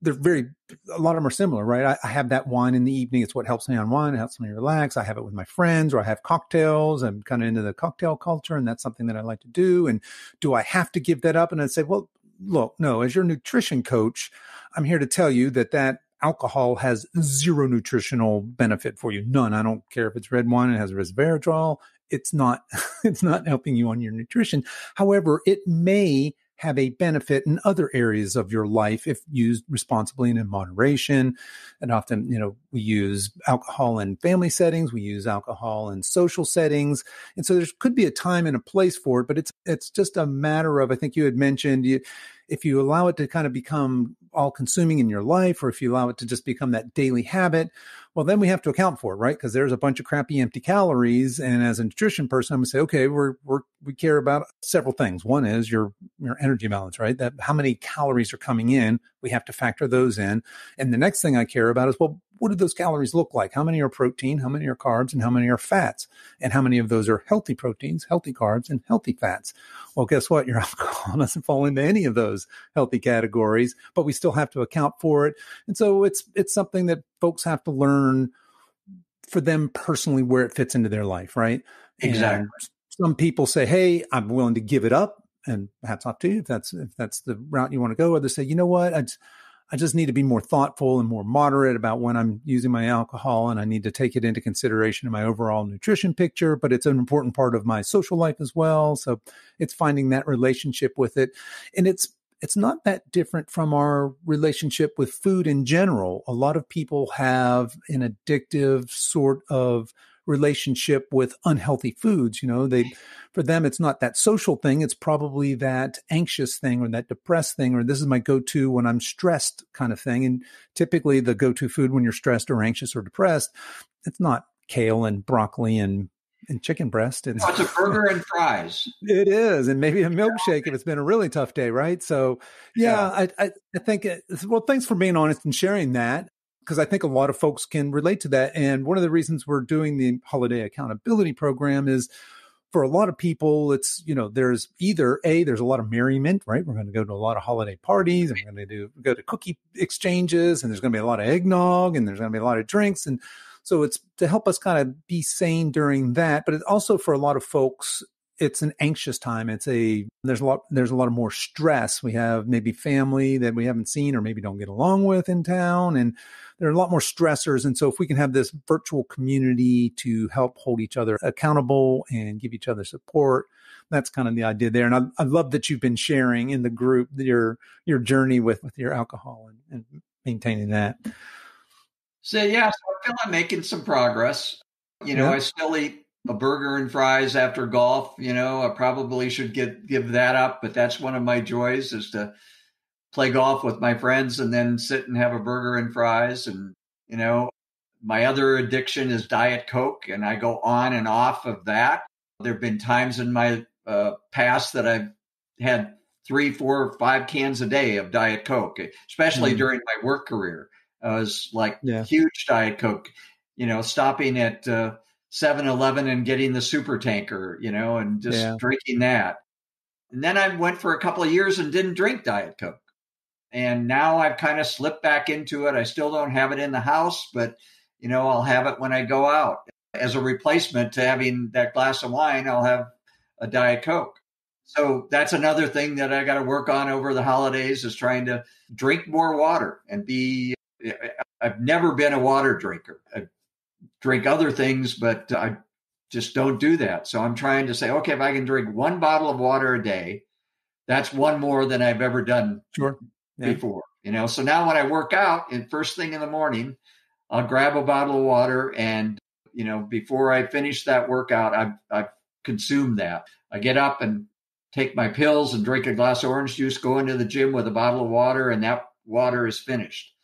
they're very a lot of them are similar, right? I, I, have that wine in the evening. It's what helps me unwind. It helps me relax. I have it with my friends, or I have cocktails. I'm kind of into the cocktail culture, and that's something that I like to do. And do I have to give that up? And I say, well, look, no. As your nutrition coach, I'm here to tell you that that alcohol has zero nutritional benefit for you. None. I don't care if it's red wine, it has resveratrol. It's not, it's not helping you on your nutrition. However, it may have a benefit in other areas of your life if used responsibly and in moderation. And often, you know, we use alcohol in family settings, we use alcohol in social settings. And so there could be a time and a place for it, but it's it's just a matter of I think you had mentioned you if you allow it to kind of become all consuming in your life, or if you allow it to just become that daily habit, well, then we have to account for it, right? Because there's a bunch of crappy empty calories. And as a nutrition person, I'm gonna say, okay, we're, we're, we care about several things. One is your, your energy balance, right? That how many calories are coming in. We have to factor those in. And the next thing I care about is, well, what do those calories look like? How many are protein? How many are carbs? And how many are fats? And how many of those are healthy proteins, healthy carbs, and healthy fats? Well, guess what? Your alcohol doesn't fall into any of those healthy categories, but we still have to account for it. And so it's it's something that folks have to learn for them personally where it fits into their life, right? Exactly. And some people say, "Hey, I'm willing to give it up," and hats off to you if that's if that's the route you want to go. Others say, "You know what? I just, I just need to be more thoughtful and more moderate about when I'm using my alcohol, and I need to take it into consideration in my overall nutrition picture. But it's an important part of my social life as well. So it's finding that relationship with it, and it's it's not that different from our relationship with food in general. A lot of people have an addictive sort of relationship with unhealthy foods. You know, they, for them, it's not that social thing. It's probably that anxious thing or that depressed thing, or this is my go to when I'm stressed kind of thing. And typically the go to food when you're stressed or anxious or depressed, it's not kale and broccoli and and chicken breast and oh, it's a burger and fries. It is, and maybe a milkshake if it's been a really tough day, right? So, yeah, yeah. I, I, I think it, well, thanks for being honest and sharing that because I think a lot of folks can relate to that. And one of the reasons we're doing the holiday accountability program is for a lot of people, it's, you know, there's either A, there's a lot of merriment, right? We're going to go to a lot of holiday parties and we're going to do, go to cookie exchanges and there's going to be a lot of eggnog and there's going to be a lot of drinks. And so it's to help us kind of be sane during that. But it also for a lot of folks, it's an anxious time. It's a there's a lot there's a lot of more stress. We have maybe family that we haven't seen or maybe don't get along with in town, and there are a lot more stressors. And so if we can have this virtual community to help hold each other accountable and give each other support, that's kind of the idea there. And I, I love that you've been sharing in the group your your journey with with your alcohol and, and maintaining that. So yeah, so I feel I'm making some progress. You know, yeah. I still eat a burger and fries after golf. You know, I probably should get give that up, but that's one of my joys is to play golf with my friends and then sit and have a burger and fries. And you know, my other addiction is Diet Coke, and I go on and off of that. There have been times in my uh, past that I've had three, four, five cans a day of Diet Coke, especially mm. during my work career. I was like yeah. huge Diet Coke, you know, stopping at uh, 7-Eleven and getting the super tanker, you know, and just yeah. drinking that. And then I went for a couple of years and didn't drink Diet Coke. And now I've kind of slipped back into it. I still don't have it in the house, but you know, I'll have it when I go out. As a replacement to having that glass of wine, I'll have a Diet Coke. So that's another thing that I got to work on over the holidays is trying to drink more water and be. I've never been a water drinker. I drink other things, but I just don't do that. So I'm trying to say, okay, if I can drink one bottle of water a day, that's one more than I've ever done sure. yeah. before. You know, so now when I work out and first thing in the morning, I'll grab a bottle of water and you know before I finish that workout, I've I've consumed that. I get up and take my pills and drink a glass of orange juice, go into the gym with a bottle of water, and that water is finished.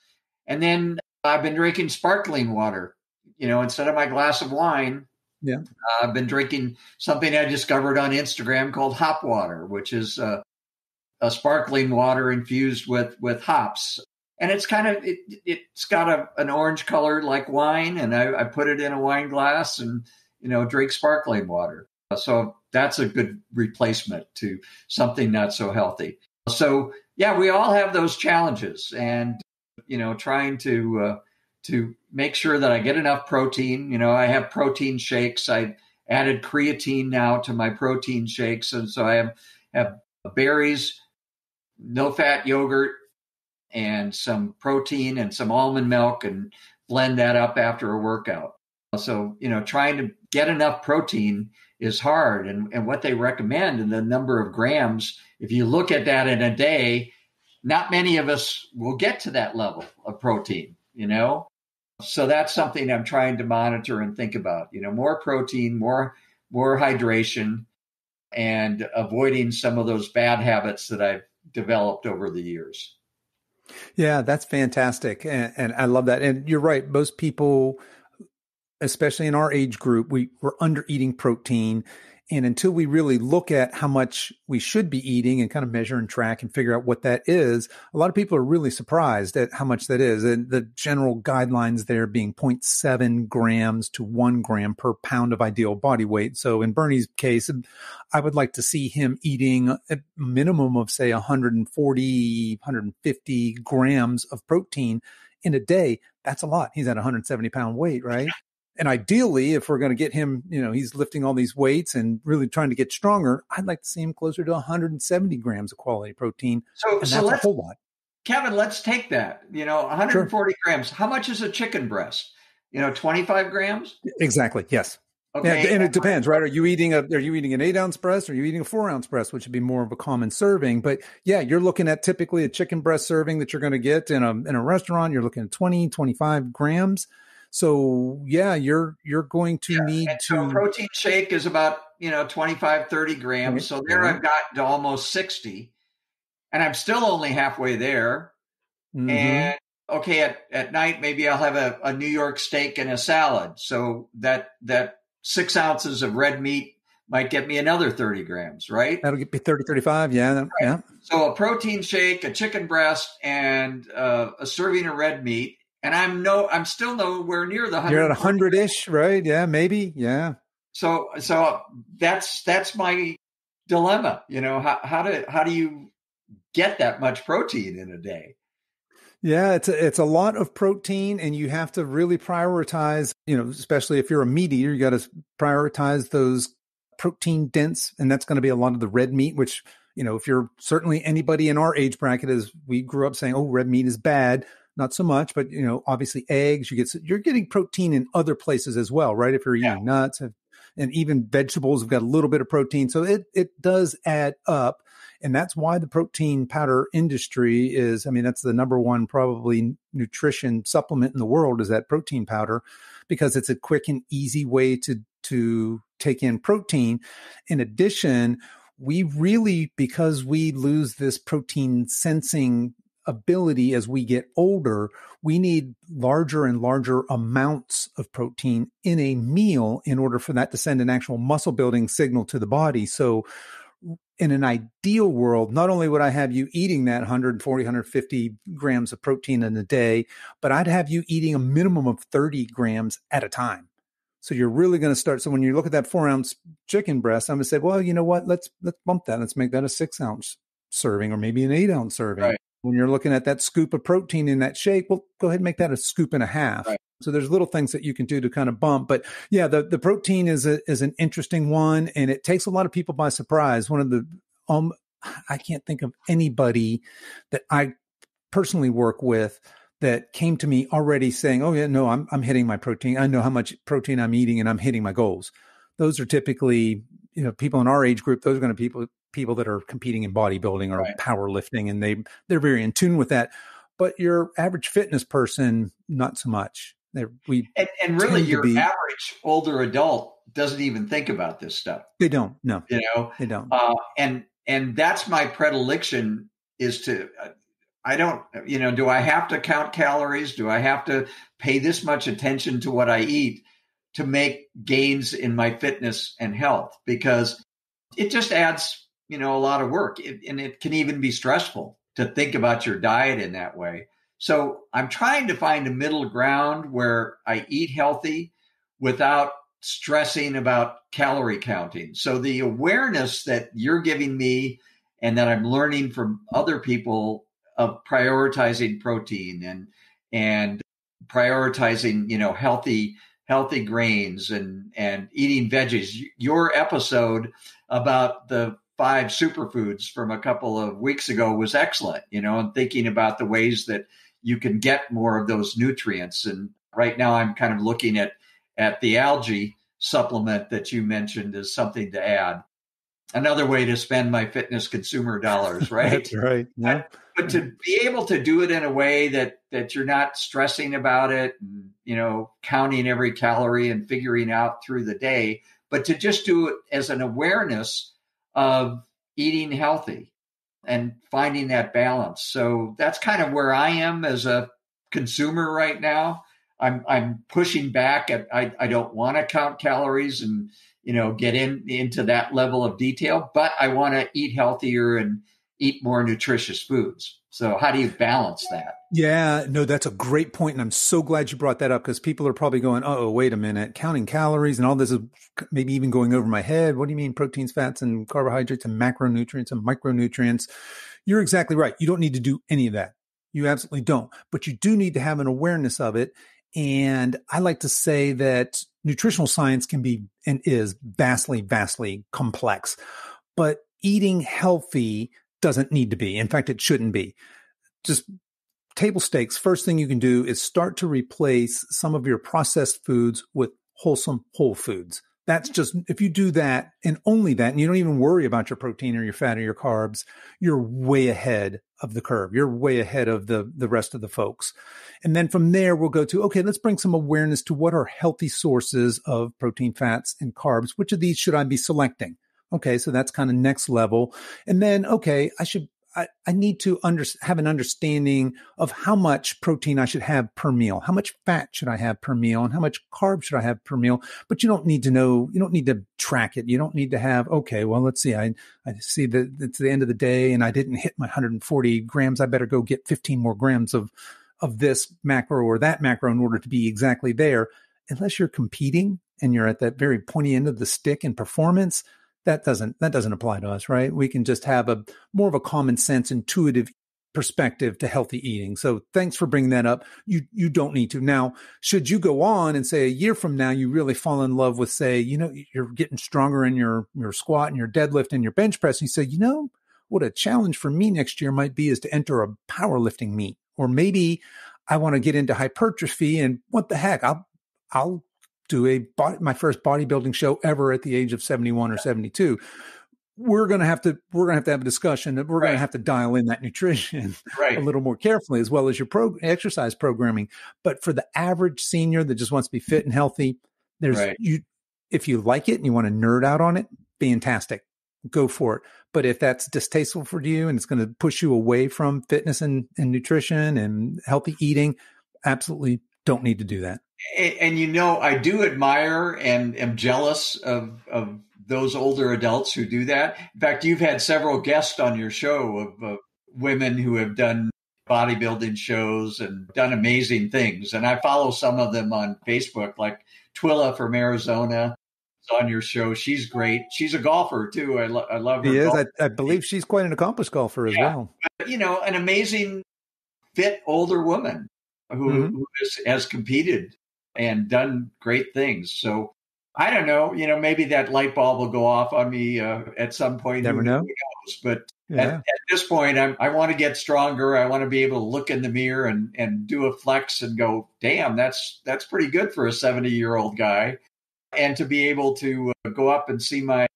And then I've been drinking sparkling water, you know, instead of my glass of wine. Yeah. Uh, I've been drinking something I discovered on Instagram called hop water, which is uh, a sparkling water infused with with hops. And it's kind of it, it's got a, an orange color like wine, and I, I put it in a wine glass and you know drink sparkling water. So that's a good replacement to something not so healthy. So yeah, we all have those challenges, and you know, trying to uh, to make sure that I get enough protein. You know, I have protein shakes. I added creatine now to my protein shakes, and so I have have berries, no fat yogurt, and some protein and some almond milk, and blend that up after a workout. So you know, trying to get enough protein is hard. And, and what they recommend and the number of grams, if you look at that in a day, not many of us will get to that level of protein, you know? So that's something I'm trying to monitor and think about. You know, more protein, more more hydration, and avoiding some of those bad habits that I've developed over the years. Yeah, that's fantastic. And, and I love that. And you're right. Most people especially in our age group, we, we're under eating protein. And until we really look at how much we should be eating and kind of measure and track and figure out what that is, a lot of people are really surprised at how much that is. And the general guidelines there being 0.7 grams to one gram per pound of ideal body weight. So in Bernie's case, I would like to see him eating a minimum of say 140, 150 grams of protein in a day. That's a lot. He's at 170 pound weight, right? And ideally, if we're going to get him, you know, he's lifting all these weights and really trying to get stronger, I'd like to see him closer to 170 grams of quality protein. So, and so that's a whole lot. Kevin, let's take that. You know, 140 sure. grams. How much is a chicken breast? You know, 25 grams? Exactly. Yes. Okay. Yeah, and it depends, right? Are you eating a are you eating an eight ounce breast? Or are you eating a four ounce breast, which would be more of a common serving? But yeah, you're looking at typically a chicken breast serving that you're going to get in a in a restaurant. You're looking at 20, 25 grams. So yeah, you're you're going to yeah. need to so protein shake is about, you know, 25 30 grams. So there I've got to almost 60. And I'm still only halfway there. Mm-hmm. And okay, at, at night maybe I'll have a, a New York steak and a salad. So that that 6 ounces of red meat might get me another 30 grams, right? That'll get me 30, 35. Yeah. Right. Yeah. So a protein shake, a chicken breast, and uh, a serving of red meat and I'm no, I'm still nowhere near the. 100. You're at a hundred ish, right? Yeah, maybe. Yeah. So, so that's that's my dilemma. You know, how how do how do you get that much protein in a day? Yeah, it's a, it's a lot of protein, and you have to really prioritize. You know, especially if you're a meat eater, you got to prioritize those protein dense, and that's going to be a lot of the red meat, which you know, if you're certainly anybody in our age bracket, as we grew up saying, oh, red meat is bad not so much, but you know, obviously eggs, you get you're getting protein in other places as well, right? If you're eating yeah. nuts and even vegetables have got a little bit of protein, so it it does add up, and that's why the protein powder industry is. I mean, that's the number one probably nutrition supplement in the world is that protein powder, because it's a quick and easy way to to take in protein. In addition, we really because we lose this protein sensing ability as we get older, we need larger and larger amounts of protein in a meal in order for that to send an actual muscle building signal to the body. So, in an ideal world, not only would I have you eating that 140, 150 grams of protein in a day, but I'd have you eating a minimum of 30 grams at a time. So you're really going to start. So when you look at that four ounce chicken breast, I'm going to say, well, you know what? Let's let's bump that. Let's make that a six ounce serving or maybe an eight ounce serving. Right when you're looking at that scoop of protein in that shake, well, go ahead and make that a scoop and a half. Right. So there's little things that you can do to kind of bump. But yeah, the, the protein is a, is an interesting one and it takes a lot of people by surprise. One of the um, I can't think of anybody that I personally work with that came to me already saying, "Oh yeah, no, I'm I'm hitting my protein. I know how much protein I'm eating, and I'm hitting my goals." Those are typically, you know, people in our age group. Those are going to people people that are competing in bodybuilding or right. powerlifting, and they they're very in tune with that. But your average fitness person, not so much. They're, we and, and really, your be, average older adult doesn't even think about this stuff. They don't. No, you know, they don't. Uh, and and that's my predilection is to. Uh, I don't, you know, do I have to count calories? Do I have to pay this much attention to what I eat to make gains in my fitness and health? Because it just adds, you know, a lot of work it, and it can even be stressful to think about your diet in that way. So I'm trying to find a middle ground where I eat healthy without stressing about calorie counting. So the awareness that you're giving me and that I'm learning from other people of prioritizing protein and and prioritizing, you know, healthy healthy grains and and eating veggies. Your episode about the five superfoods from a couple of weeks ago was excellent, you know, and thinking about the ways that you can get more of those nutrients. And right now I'm kind of looking at at the algae supplement that you mentioned as something to add. Another way to spend my fitness consumer dollars, right? That's right. Yeah. But, but to be able to do it in a way that that you're not stressing about it and you know counting every calorie and figuring out through the day, but to just do it as an awareness of eating healthy and finding that balance. So that's kind of where I am as a consumer right now. I'm I'm pushing back at I, I don't want to count calories and you know get in into that level of detail, but I want to eat healthier and eat more nutritious foods. So how do you balance that? Yeah, no, that's a great point, and I'm so glad you brought that up because people are probably going, "Oh, wait a minute, counting calories and all this is maybe even going over my head. What do you mean proteins, fats, and carbohydrates, and macronutrients and micronutrients?" You're exactly right. You don't need to do any of that. You absolutely don't, but you do need to have an awareness of it. And I like to say that nutritional science can be and is vastly, vastly complex, but eating healthy doesn't need to be. In fact, it shouldn't be. Just table stakes. First thing you can do is start to replace some of your processed foods with wholesome whole foods. That's mm-hmm. just, if you do that and only that, and you don't even worry about your protein or your fat or your carbs, you're way ahead of the curve. You're way ahead of the, the rest of the folks. And then from there, we'll go to, okay, let's bring some awareness to what are healthy sources of protein, fats, and carbs. Which of these should I be selecting? Okay, so that's kind of next level. And then, okay, I should I, I need to under, have an understanding of how much protein I should have per meal, how much fat should I have per meal, and how much carbs should I have per meal. But you don't need to know, you don't need to track it. You don't need to have, okay, well, let's see, I, I see that it's the end of the day and I didn't hit my 140 grams. I better go get 15 more grams of, of this macro or that macro in order to be exactly there. Unless you're competing and you're at that very pointy end of the stick in performance, that doesn't that doesn't apply to us right? We can just have a more of a common sense intuitive perspective to healthy eating. So thanks for bringing that up. You you don't need to. Now should you go on and say a year from now you really fall in love with say you know you're getting stronger in your your squat and your deadlift and your bench press and you say you know what a challenge for me next year might be is to enter a powerlifting meet. Or maybe i want to get into hypertrophy and what the heck i'll i'll do a my first bodybuilding show ever at the age of 71 or 72 we're going to have to we're going to have to have a discussion that we're right. going to have to dial in that nutrition right. a little more carefully as well as your pro exercise programming but for the average senior that just wants to be fit and healthy there's right. you if you like it and you want to nerd out on it fantastic go for it but if that's distasteful for you and it's going to push you away from fitness and, and nutrition and healthy eating absolutely don't need to do that and, and, you know, I do admire and am jealous of of those older adults who do that. In fact, you've had several guests on your show of, of women who have done bodybuilding shows and done amazing things. And I follow some of them on Facebook, like Twilla from Arizona is on your show. She's great. She's a golfer too. I, lo- I love her. He is. I, I, believe she's quite an accomplished golfer as yeah. well. But, you know, an amazing, fit older woman who, mm-hmm. who has, has, competed and done great things. So I don't know. You know, maybe that light bulb will go off on me uh, at some point. Never know. Knows? But yeah. at, at, this point, I'm, i want to get stronger. I want to be able to look in the mirror and, and do a flex and go, damn, that's that's pretty good for a 70 year old guy. And to be able to uh, go up and see my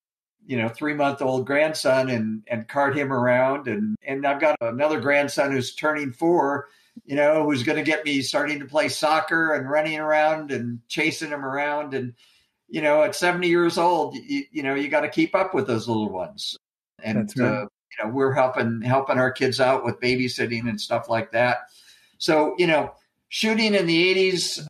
you know three month old grandson and and cart him around and and I've got another grandson who's turning four you know who's going to get me starting to play soccer and running around and chasing him around and you know, at 70 years old, you, you know, you got to keep up with those little ones. And, right. uh, you know, we're helping, helping our kids out with babysitting and stuff like that. So, you know, shooting in the 80s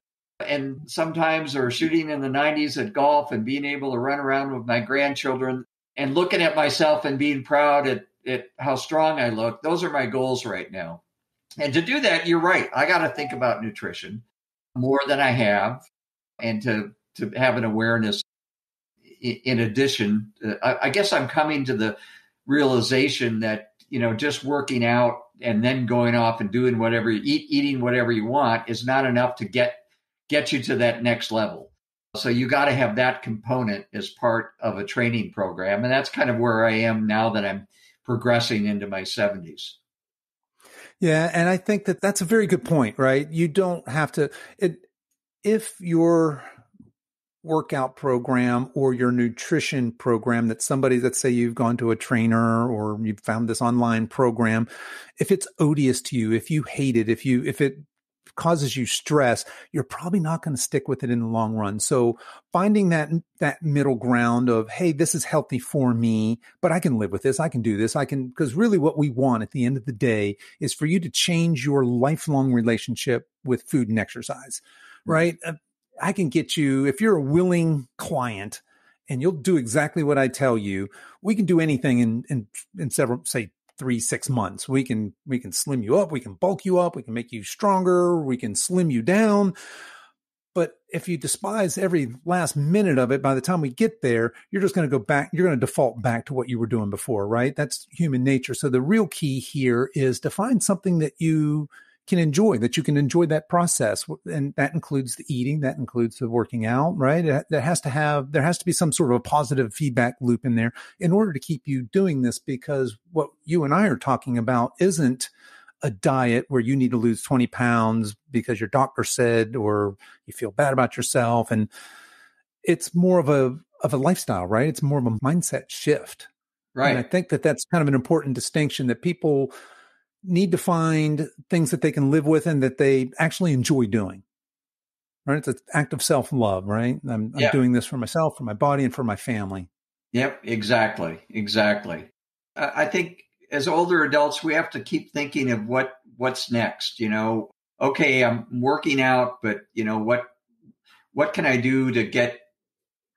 and sometimes or shooting in the 90s at golf and being able to run around with my grandchildren and looking at myself and being proud at, at how strong I look. Those are my goals right now. And to do that, you're right. I got to think about nutrition more than I have and to to have an awareness. In addition, uh, I, guess I'm coming to the realization that you know just working out and then going off and doing whatever you eat, eating whatever you want is not enough to get get you to that next level. So you got to have that component as part of a training program, and that's kind of where I am now that I'm progressing into my 70s. Yeah, and I think that that's a very good point, right? You don't have to it if you're workout program or your nutrition program that somebody let's say you've gone to a trainer or you've found this online program if it's odious to you if you hate it if you if it causes you stress you're probably not going to stick with it in the long run so finding that that middle ground of hey this is healthy for me but i can live with this i can do this i can because really what we want at the end of the day is for you to change your lifelong relationship with food and exercise mm. right uh, I can get you, if you're a willing client and you'll do exactly what I tell you, we can do anything in, in, in several, say three, six months. We can, we can slim you up. We can bulk you up. We can make you stronger. We can slim you down. But if you despise every last minute of it, by the time we get there, you're just going to go back. You're going to default back to what you were doing before, right? That's human nature. So the real key here is to find something that you, can enjoy, that you can enjoy that process. And that includes the eating, that includes the working out, right? That has to have, there has to be some sort of a positive feedback loop in there in order to keep you doing this because what you and I are talking about isn't a diet where you need to lose 20 pounds because your doctor said, or you feel bad about yourself. And it's more of a, of a lifestyle, right? It's more of a mindset shift. Right. And I think that that's kind of an important distinction that people, need to find things that they can live with and that they actually enjoy doing. Right? It's an act of self love, right? I'm, I'm doing this for myself, for my body, and for my family. Yep, exactly, exactly. I think as older adults, we have to keep thinking of what what's next. You know, okay, I'm working out, but you know what what can I do to get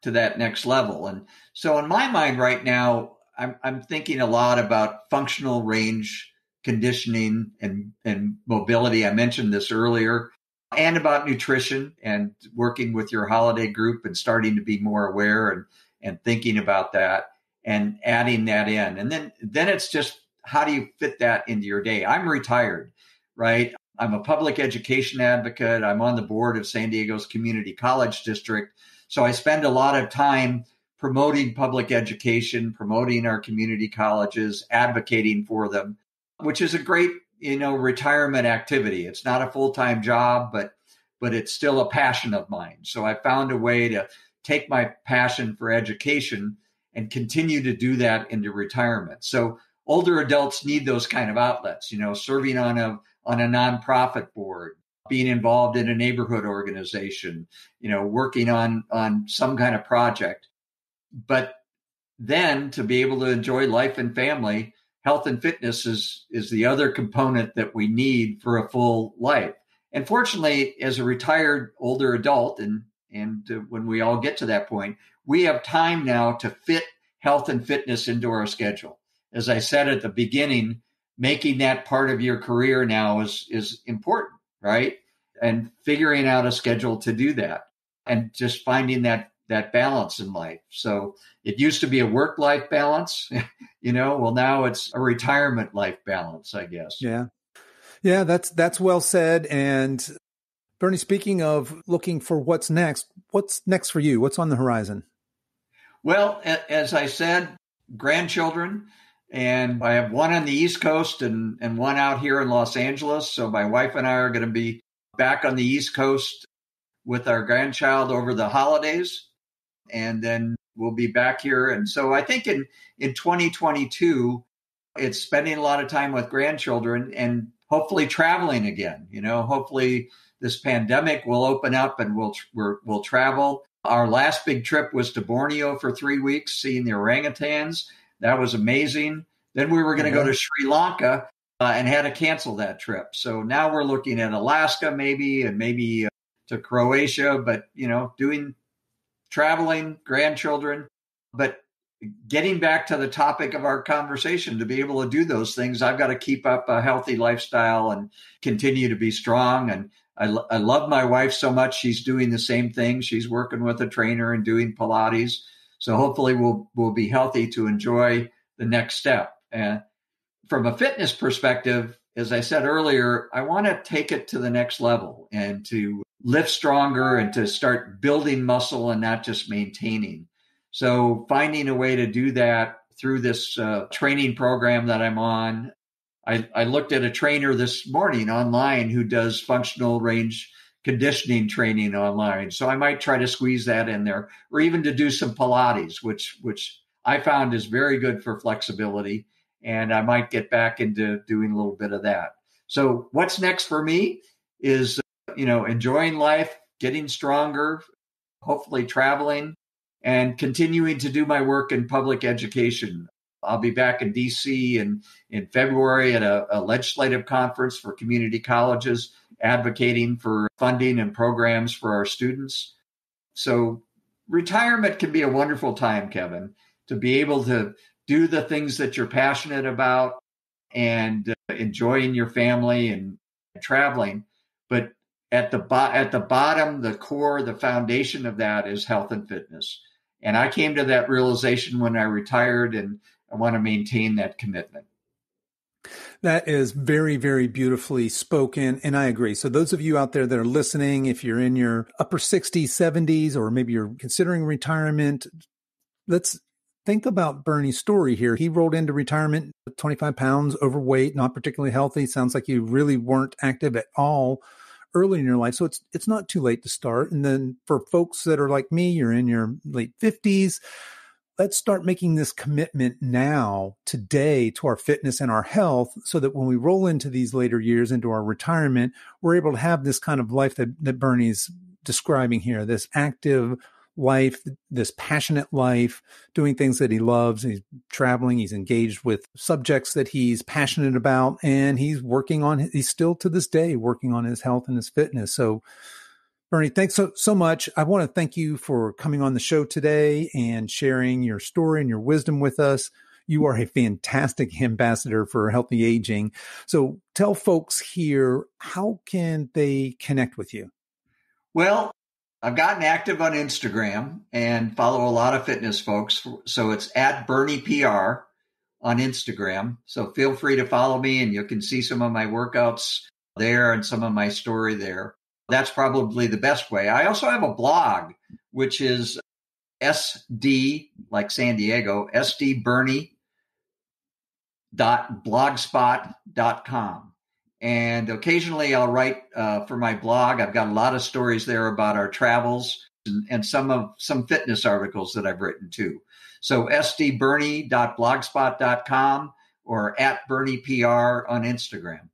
to that next level? And so, in my mind right now, I'm I'm thinking a lot about functional range conditioning and, and mobility. I mentioned this earlier and about nutrition and working with your holiday group and starting to be more aware and, and thinking about that and adding that in. And then, then it's just how do you fit that into your day? I'm retired, right? I'm a public education advocate. I'm on the board of San Diego's Community College District. So I spend a lot of time promoting public education, promoting our community colleges, advocating for them which is a great, you know, retirement activity. It's not a full time job, but but it's still a passion of mine. So I found a way to take my passion for education and continue to do that into retirement. So older adults need those kind of outlets, you know, serving on a on a nonprofit board, being involved in a neighborhood organization, you know, working on on some kind of project. But then to be able to enjoy life and family, health and fitness is is the other component that we need for a full life. And fortunately, as a retired older adult, and and uh, when we all get to that point, we have time now to fit health and fitness into our schedule. As I said at the beginning, making that part of your career now is is important, right? And figuring out a schedule to do that, and just finding that that balance in life. So it used to be a work life balance, you know, well now it's a retirement life balance, I guess. Yeah. Yeah, that's that's well said and Bernie, speaking of looking for what's next, what's next for you? What's on the horizon? Well, as I said, grandchildren, and I have one on the East Coast and, and one out here in Los Angeles. So my wife and I are going to be back on the East Coast with our grandchild over the holidays. And then we'll be back here. And so I think in, in 2022, it's spending a lot of time with grandchildren and hopefully traveling again. You know, hopefully this pandemic will open up and we'll, we will travel. Our last big trip was to Borneo for three weeks, seeing the orangutans. That was amazing. Then we were going to mm-hmm. go to Sri Lanka uh, and had to cancel that trip. So now we're looking at Alaska, maybe, and maybe uh, to Croatia, but, you know, doing traveling, grandchildren. But getting back to the topic of our conversation, to be able to do those things, I've got to keep up a healthy lifestyle and continue to be strong. And I, I love my wife so much. She's doing the same thing. She's working with a trainer and doing Pilates. So hopefully we'll, we'll be healthy to enjoy the next step. And from a fitness perspective, as I said earlier, I want to take it to the next level and to lift stronger and to start building muscle and not just maintaining. So finding a way to do that through this uh, training program that I'm on. I, I looked at a trainer this morning online who does functional range conditioning training online. So I might try to squeeze that in there, or even to do some Pilates, which which I found is very good for flexibility. And I might get back into doing a little bit of that. So what's next for me is you know, enjoying life, getting stronger, hopefully traveling, and continuing to do my work in public education. I'll be back in DC in, in February at a, a legislative conference for community colleges, advocating for funding and programs for our students. So, retirement can be a wonderful time, Kevin, to be able to do the things that you're passionate about and uh, enjoying your family and traveling. But at the bo- at the bottom, the core, the foundation of that is health and fitness. And I came to that realization when I retired, and I want to maintain that commitment. That is very, very beautifully spoken. And I agree. So those of you out there that are listening, if you're in your upper 60s, 70s, or maybe you're considering retirement, let's think about Bernie's story here. He rolled into retirement 25 pounds overweight, not particularly healthy. Sounds like you really weren't active at all early in your life. So it's it's not too late to start. And then for folks that are like me, you're in your late 50s, let's start making this commitment now, today, to our fitness and our health, so that when we roll into these later years, into our retirement, we're able to have this kind of life that, that Bernie's describing here, this active life, this passionate life, doing things that he loves. He's traveling. He's engaged with subjects that he's passionate about, and he's working on. He's still to this day working on his health and his fitness. So, Bernie, thanks so so much. I want to thank you for coming on the show today and sharing your story and your wisdom with us. You are a fantastic ambassador for healthy aging. So, tell folks here how can they connect with you. Well, I've gotten active on Instagram and follow a lot of fitness folks. So it's at Bernie PR on Instagram. So feel free to follow me and you can see some of my workouts there and some of my story there. That's probably the best way. I also have a blog, which is SD, like San Diego, sdbernie.blogspot.com. And occasionally I'll write uh, for my blog. I've got a lot of stories there about our travels and, and some of some fitness articles that I've written too. So sdbernie.blogspot.com or at BerniePR on Instagram.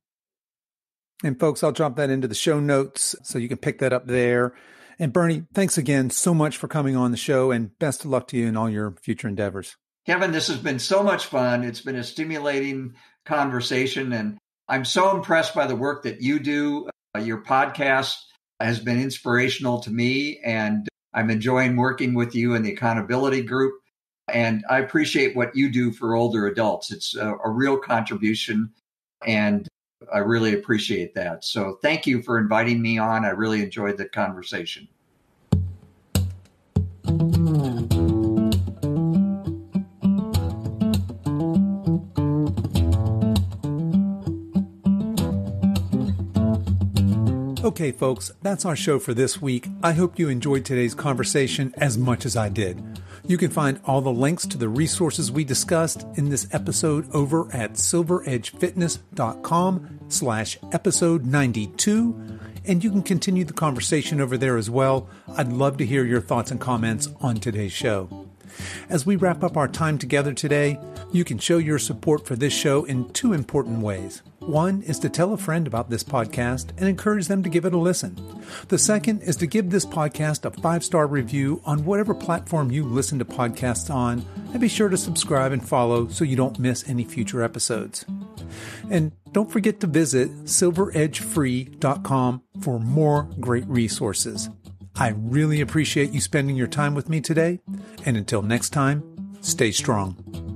And folks, I'll drop that into the show notes so you can pick that up there. And Bernie, thanks again so much for coming on the show and best of luck to you in all your future endeavors. Kevin, this has been so much fun. It's been a stimulating conversation and I'm so impressed by the work that you do. Uh, your podcast has been inspirational to me, and I'm enjoying working with you in the accountability group. And I appreciate what you do for older adults. It's a, a real contribution, and I really appreciate that. So thank you for inviting me on. I really enjoyed the conversation. Okay, folks, that's our show for this week. I hope you enjoyed today's conversation as much as I did. You can find all the links to the resources we discussed in this episode over at silveredgefitness.com slash episode 92. And you can continue the conversation over there as well. I'd love to hear your thoughts and comments on today's show. As we wrap up our time together today, you can show your support for this show in two important ways. One is to tell a friend about this podcast and encourage them to give it a listen. The second is to give this podcast a five star review on whatever platform you listen to podcasts on, and be sure to subscribe and follow so you don't miss any future episodes. And don't forget to visit silveredgefree.com for more great resources. I really appreciate you spending your time with me today, and until next time, stay strong.